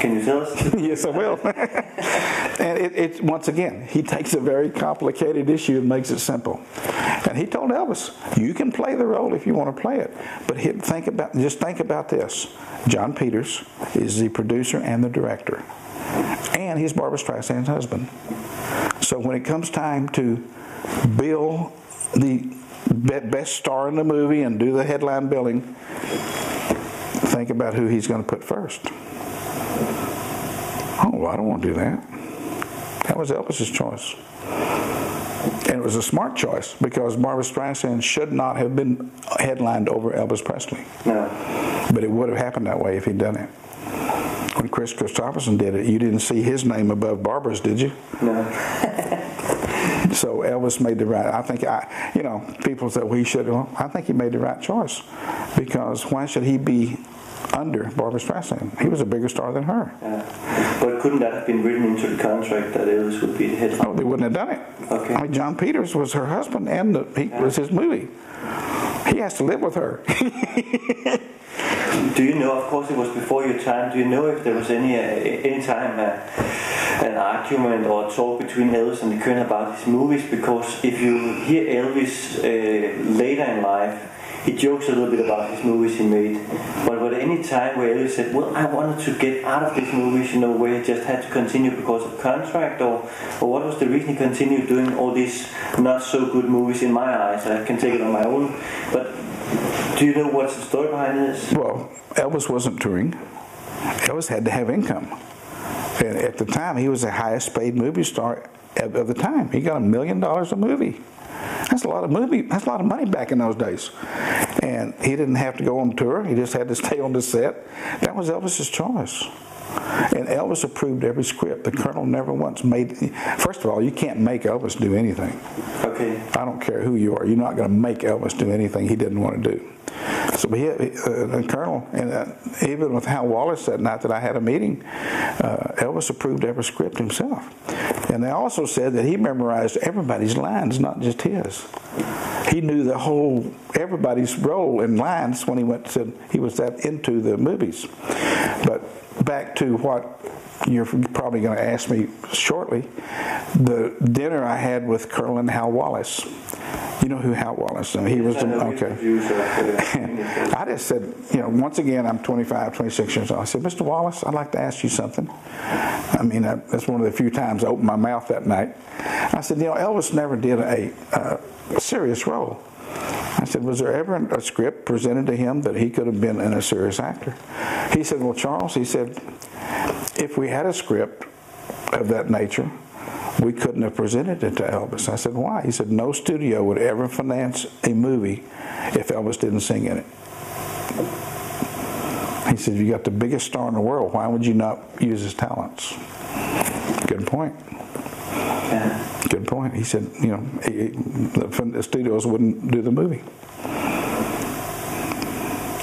Can you tell us? yes, I will. and it, once again, he takes a very complicated issue and makes it simple. And he told Elvis, "You can play the role if you want to play it, but think about just think about this: Jon Peters is the producer and the director, and he's Barbra Streisand's husband. So when it comes time to bill the best star in the movie and do the headline billing, think about who he's going to put first." Oh, well, I don't want to do that. That was Elvis's choice. And it was a smart choice because Barbra Streisand should not have been headlined over Elvis Presley. No. But it would have happened that way if he'd done it. When Kris Kristofferson did it, you didn't see his name above Barbra's, did you? No. So Elvis made the right. I think I, you know, people said we should. Well, I think he made the right choice because why should he be under Barbra Streisand? He was a bigger star than her. Yeah. But couldn't that have been written into the contract that Elvis would be the head? Oh, they wouldn't have done it. Okay. I mean, Jon Peters was her husband, and the, he was his movie. He has to live with her. Do you know? Of course, it was before your time. Do you know if there was any uh, any time uh, an argument or talk between Elvis and the Colonel about his movies? Because if you hear Elvis uh, later in life, he jokes a little bit about his movies he made. But at any time where Elvis said, "Well, I wanted to get out of these movies," you know, where he just had to continue because of contract, or or what was the reason he continued doing all these not so good movies in my eyes? I can take it on my own, but. Do you know what's the story behind this? well, Elvis wasn't touring. Elvis had to have income. And at the time, he was the highest paid movie star of the time. He got a million dollars a movie. That's a lot of movie. That's a lot of money back in those days. And he didn't have to go on tour. He just had to stay on the set. That was Elvis's choice. And Elvis approved every script. The Colonel never once made. First of all, you can't make Elvis do anything. Okay. I don't care who you are. You're not going to make Elvis do anything he didn't want to do. So he, uh, Colonel, and uh, even with Hal Wallis that night that I had a meeting, uh, Elvis approved every script himself. And they also said that he memorized everybody's lines, not just his. He knew the whole everybody's role in lines when he went to he was that into the movies. But back to what you're probably going to ask me shortly, the dinner I had with Colonel and Hal Wallis. You know who Hal Wallace is? He was the, okay. producer of the- I just said, you know, once again, I'm 25, 26 years old. I said, Mr. Wallis, I'd like to ask you something. I mean, I, that's one of the few times I opened my mouth that night. I said, you know, Elvis never did a, uh, serious role. I said, was there ever a script presented to him that he could have been in a serious actor? He said, well, Charles, he said, if we had a script of that nature, we couldn't have presented it to Elvis. I said, why? He said, no studio would ever finance a movie if Elvis didn't sing in it. He said, you got the biggest star in the world. Why would you not use his talents? Good point. Yeah. Good point. He said, you know, he- the, the studios wouldn't do the movie.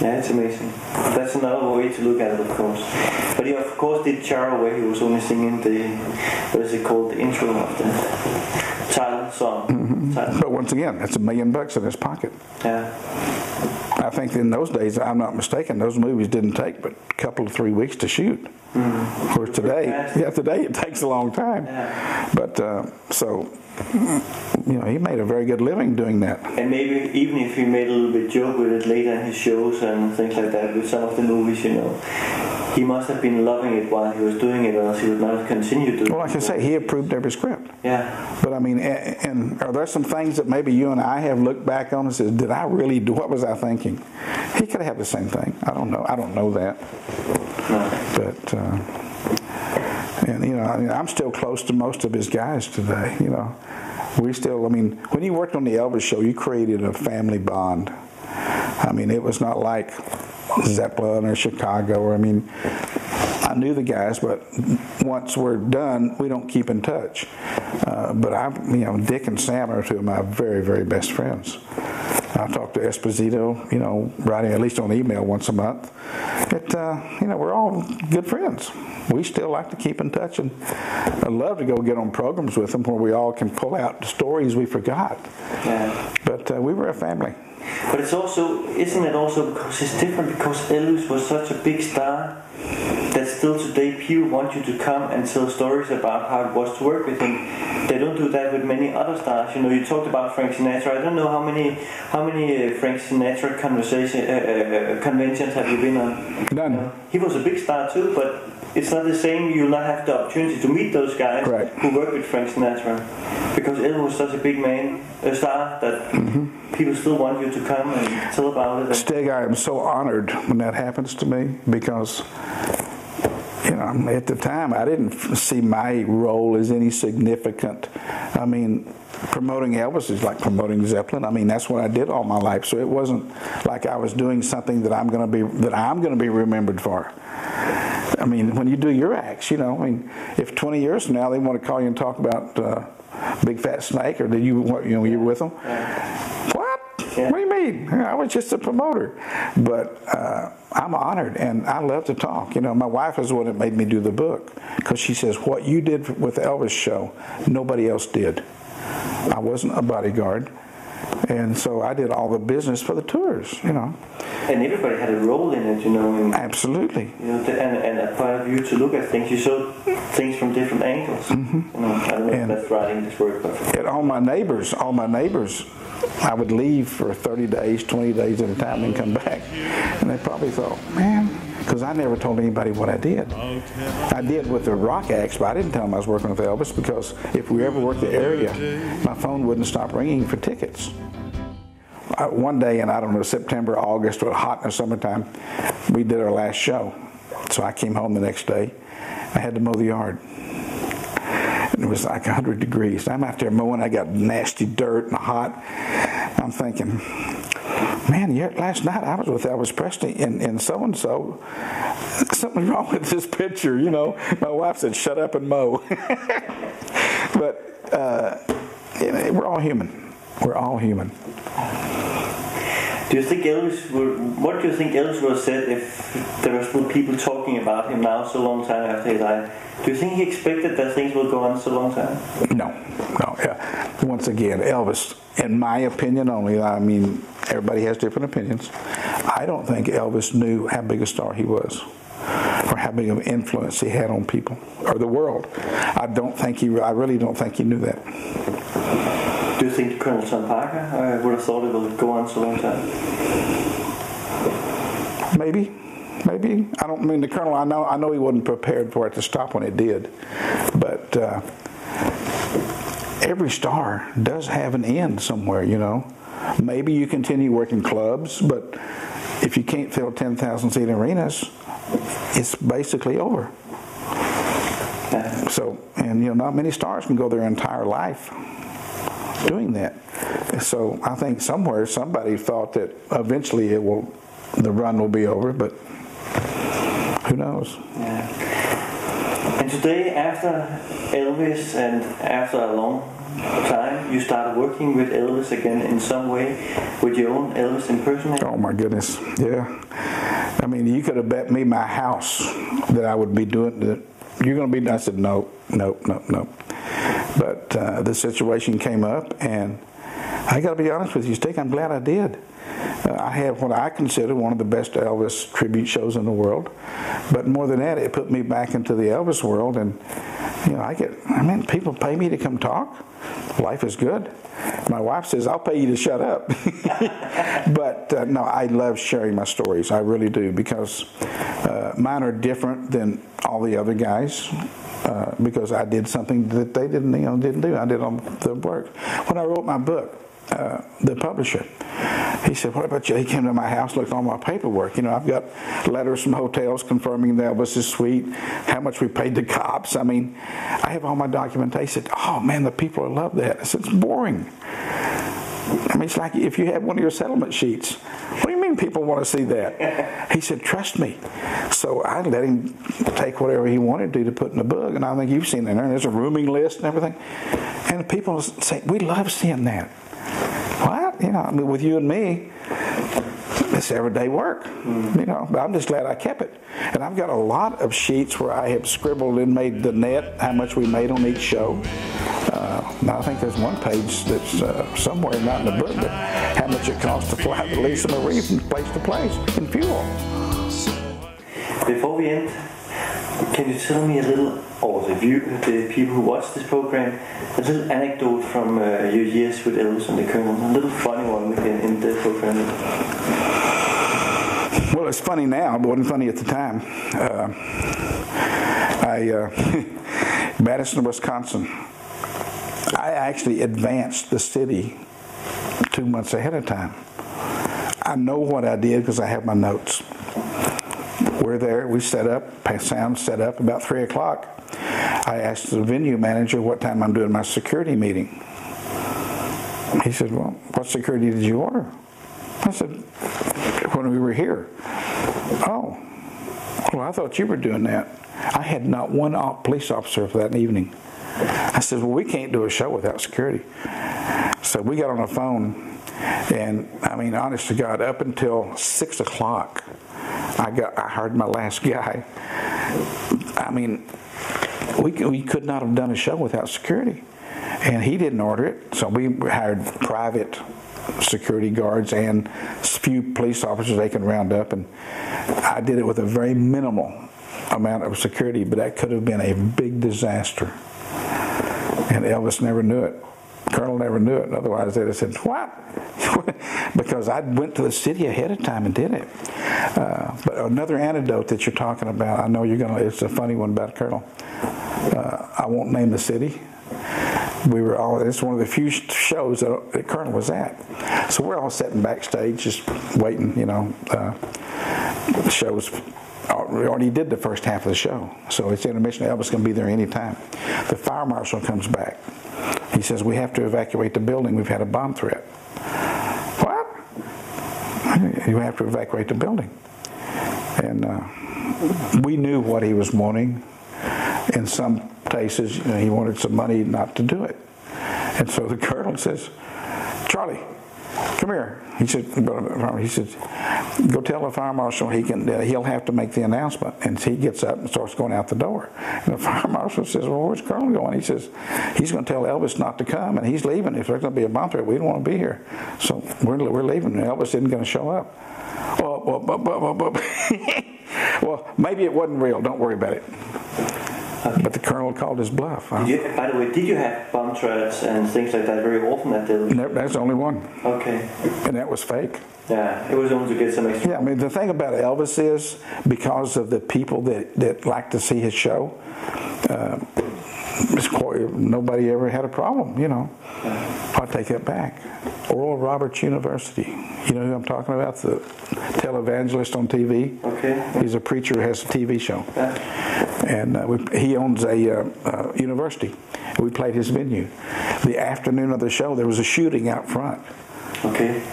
Yeah, it's amazing. That's another way to look at it, of course. But he, of course, did Charro where he was only singing the, what is it called, the intro of the title song. Mm-hmm. Title. But once again, that's a million bucks in his pocket. Yeah. I think in those days, I'm not mistaken, those movies didn't take but a couple of three weeks to shoot. Of course, today, yeah, today it takes a long time. Yeah. But uh, so, you know, he made a very good living doing that. And maybe even if he made a little bit joke with it later in his shows and things like that with some of the movies, you know, he must have been loving it while he was doing it, or else he would not have continued doing Well, like I it. say, he approved every script. Yeah. But I mean, a- and are there some things that maybe you and I have looked back on and said, did I really do, what was I thinking? He could have the same thing. I don't know. I don't know that. No. But, uh, and you know, I mean, I'm still close to most of his guys today, you know. We still, I mean, when you worked on the Elvis show, you created a family bond. I mean, it was not like Zeppelin or Chicago, or I mean, I knew the guys, but once we're done, we don't keep in touch. Uh, but I, you know, Dick and Sam are two of my very, very best friends. I talk to Esposito, you know, writing at least on email once a month. But uh, you know, we're all good friends. We still like to keep in touch, and I love to go get on programs with them where we all can pull out stories we forgot. Yeah. But uh, we were a family. But it's also, isn't it also because it's different because Elvis was such a big star that still today people want you to come and tell stories about how it was to work with him. They don't do that with many other stars. You know, you talked about Frank Sinatra. I don't know how many how many uh, Frank Sinatra conversation uh, uh, conventions have you been on? None. You know, he was a big star too, but it's not the same. You'll not have the opportunity to meet those guys Right. who worked with Frank Sinatra because Elvis was such a big man, a star that mm-hmm. people still want you to come and tell about it. Stig, I am so honored when that happens to me because, you know, at the time I didn't see my role as any significant. I mean, promoting Elvis is like promoting Zeppelin. I mean, that's what I did all my life. So it wasn't like I was doing something that I'm going to be that I'm going to be remembered for. I mean, when you do your acts, you know, I mean, if 20 years from now they want to call you and talk about uh, Big Fat Snake, or did you, you know, you were with them? What? What do you mean? I was just a promoter. But uh, I'm honored, and I love to talk. You know, my wife is the one that made me do the book because she says what you did with the Elvis show, nobody else did. I wasn't a bodyguard, and so I did all the business for the tours. You know, and everybody had a role in it, you know. And, absolutely. you know, and, and a point of view to look at things. You saw things from different angles. Mm-hmm. You know, I don't know And- if that's right English word, but And all my neighbors, all my neighbors, I would leave for 30 days, 20 days at a time and come back. And they probably thought, man, because I never told anybody what I did. I did with the rock acts, but I didn't tell them I was working with Elvis because if we ever worked the area, my phone wouldn't stop ringing for tickets. Uh, one day in, I don't know, September, August, or hot in the summertime, we did our last show. So I came home the next day. I had to mow the yard. And it was like 100 degrees. I'm out there mowing. I got nasty dirt and hot. I'm thinking, man, last night I was with Elvis Presley and, and so-and-so. Something's wrong with this picture, you know. My wife said, shut up and mow. but uh, we're all human. We're all human. Do you think Elvis would? What do you think Elvis would have said if there were still people talking about him now so long time after he died? Do you think he expected that things would go on so long time? No, no, yeah. Once again, Elvis, in my opinion only, I mean, everybody has different opinions. I don't think Elvis knew how big a star he was or how big of an influence he had on people or the world. I don't think he, I really don't think he knew that. Do you think Colonel Tom Parker uh, would have thought it would go on so long time? Maybe, maybe. I don't mean the colonel. I know. I know he wasn't prepared for it to stop when it did, but uh, every star does have an end somewhere. You know, maybe you continue working clubs, but if you can't fill ten thousand seat arenas, it's basically over. So, and you know, not many stars can go their entire life doing that. So, I think somewhere somebody thought that eventually it will, the run will be over, but who knows? Yeah. And today, after Elvis and after a long time, you started working with Elvis again in some way with your own Elvis impersonator. Oh my goodness, yeah. I mean, you could have bet me my house that I would be doing that. You're going to be. I said no, no, no, no. But uh, the situation came up, and I got to be honest with you, Steve, I'm glad I did. Uh, I had what I consider one of the best Elvis tribute shows in the world. But more than that, it put me back into the Elvis world, and you know, I get. I mean, people pay me to come talk. Life is good. My wife says, "I'll pay you to shut up." but uh, no, I love sharing my stories. I really do because uh, mine are different than all the other guys. Uh, because I did something that they didn't, you know, didn't do. I did all the work. When I wrote my book, uh, the publisher, he said, "What about you?" He came to my house, looked at all my paperwork. You know, I've got letters from hotels confirming that Elvis is suite, how much we paid the cops. I mean, I have all my documentation. He said, "Oh man, the people love that." I said, "It's boring." I mean, it's like if you have one of your settlement sheets. What do you mean people want to see that? He said, trust me. So I let him take whatever he wanted to to put in the book. And I think you've seen it there. There's a rooming list and everything. And people say, we love seeing that. What? you know, I mean, with you and me, it's everyday work, you know. But I'm just glad I kept it. And I've got a lot of sheets where I have scribbled and made the net, how much we made on each show. Uh, now I think there's one page that's uh, somewhere not in the book, but how much it costs to fly the Lisa Marie from place to place in fuel. Before we end, can you tell me a little, or the view, the people who watch this program, a little anecdote from uh, your years with Elvis and the Colonel, a little funny one can end the program? Well, it's funny now, but it wasn't funny at the time. Uh, I, uh, Madison, Wisconsin, I actually advanced the city two months ahead of time. I know what I did because I have my notes. We're there, we set up, sound set up about 3 o'clock. I asked the venue manager what time I'm doing my security meeting. He said, Well, what security did you order? I said, When we were here. Oh, well, I thought you were doing that. I had not one police officer for that evening. I said, Well, we can't do a show without security. So we got on the phone, and I mean, honest to God, up until 6 o'clock, I got I heard my last guy. I mean, we we could not have done a show without security, and he didn't order it. So we hired private security guards and a few police officers they can round up, and I did it with a very minimal amount of security, but that could have been a big disaster. And Elvis never knew it. Colonel never knew it. Otherwise, they'd have said, "What?" because I went to the city ahead of time and did it. Uh, but another anecdote that you're talking about, I know you're gonna. It's a funny one about Colonel. Uh, I won't name the city. We were all. It's one of the few shows that, that Colonel was at. So we're all sitting backstage, just waiting. You know, uh, the shows we already did the first half of the show. So it's intermission. Elvis can be there anytime. The fire marshal comes back. He says, We have to evacuate the building. We've had a bomb threat. What? You have to evacuate the building. And uh, we knew what he was wanting. In some cases, you know, he wanted some money not to do it. And so the colonel says, come here. He said, he said, go tell the fire marshal he can, uh, he'll have to make the announcement. And he gets up and starts going out the door. And the fire marshal says, well, where's Colonel going? He says, he's going to tell Elvis not to come, and he's leaving. If there's going to be a bomb threat, we don't want to be here. So we're, we're leaving. And Elvis isn't going to show up. Well, well, well, well, well, maybe it wasn't real. Don't worry about it. Okay. But the colonel called his bluff. Huh? You, by the way, did you have bomb threats and things like that very often at the? No, that's the only one. Okay. And that was fake. Yeah, it was only to get some extra. Yeah, I mean the thing about Elvis is because of the people that that like to see his show. Uh, quite, nobody ever had a problem, you know. I take that back. Oral Roberts University. You know who I'm talking about? The televangelist on TV. Okay. He's a preacher who has a TV show. Yeah. And uh, we, he owns a uh, uh, university. We played his venue. The afternoon of the show, there was a shooting out front. Okay.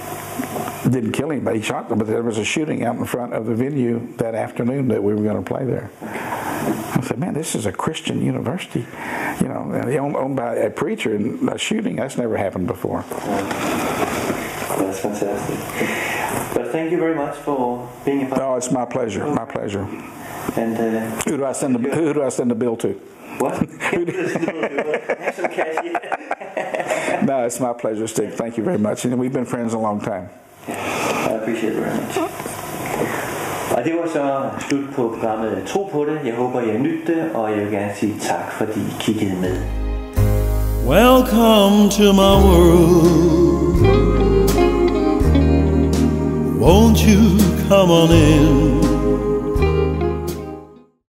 Didn't kill anybody, he shot them, but there was a shooting out in front of the venue that afternoon that we were going to play there. I said, man, this is a Christian university, you know, owned, by a preacher and a shooting. That's never happened before. That's fantastic. But thank you very much for being a part. Oh, it's my pleasure. My pleasure. And uh, who do I send the who do I send the bill to? What? no, it's my pleasure, Steve. Thank you very much. And we've been friends a long time. I appreciate it very much. Og det var så slut på programmet Tro på det. Jeg håber, I har nydt det, og jeg vil gerne sige tak, fordi I kiggede med. Welcome to my world. Won't you come on in?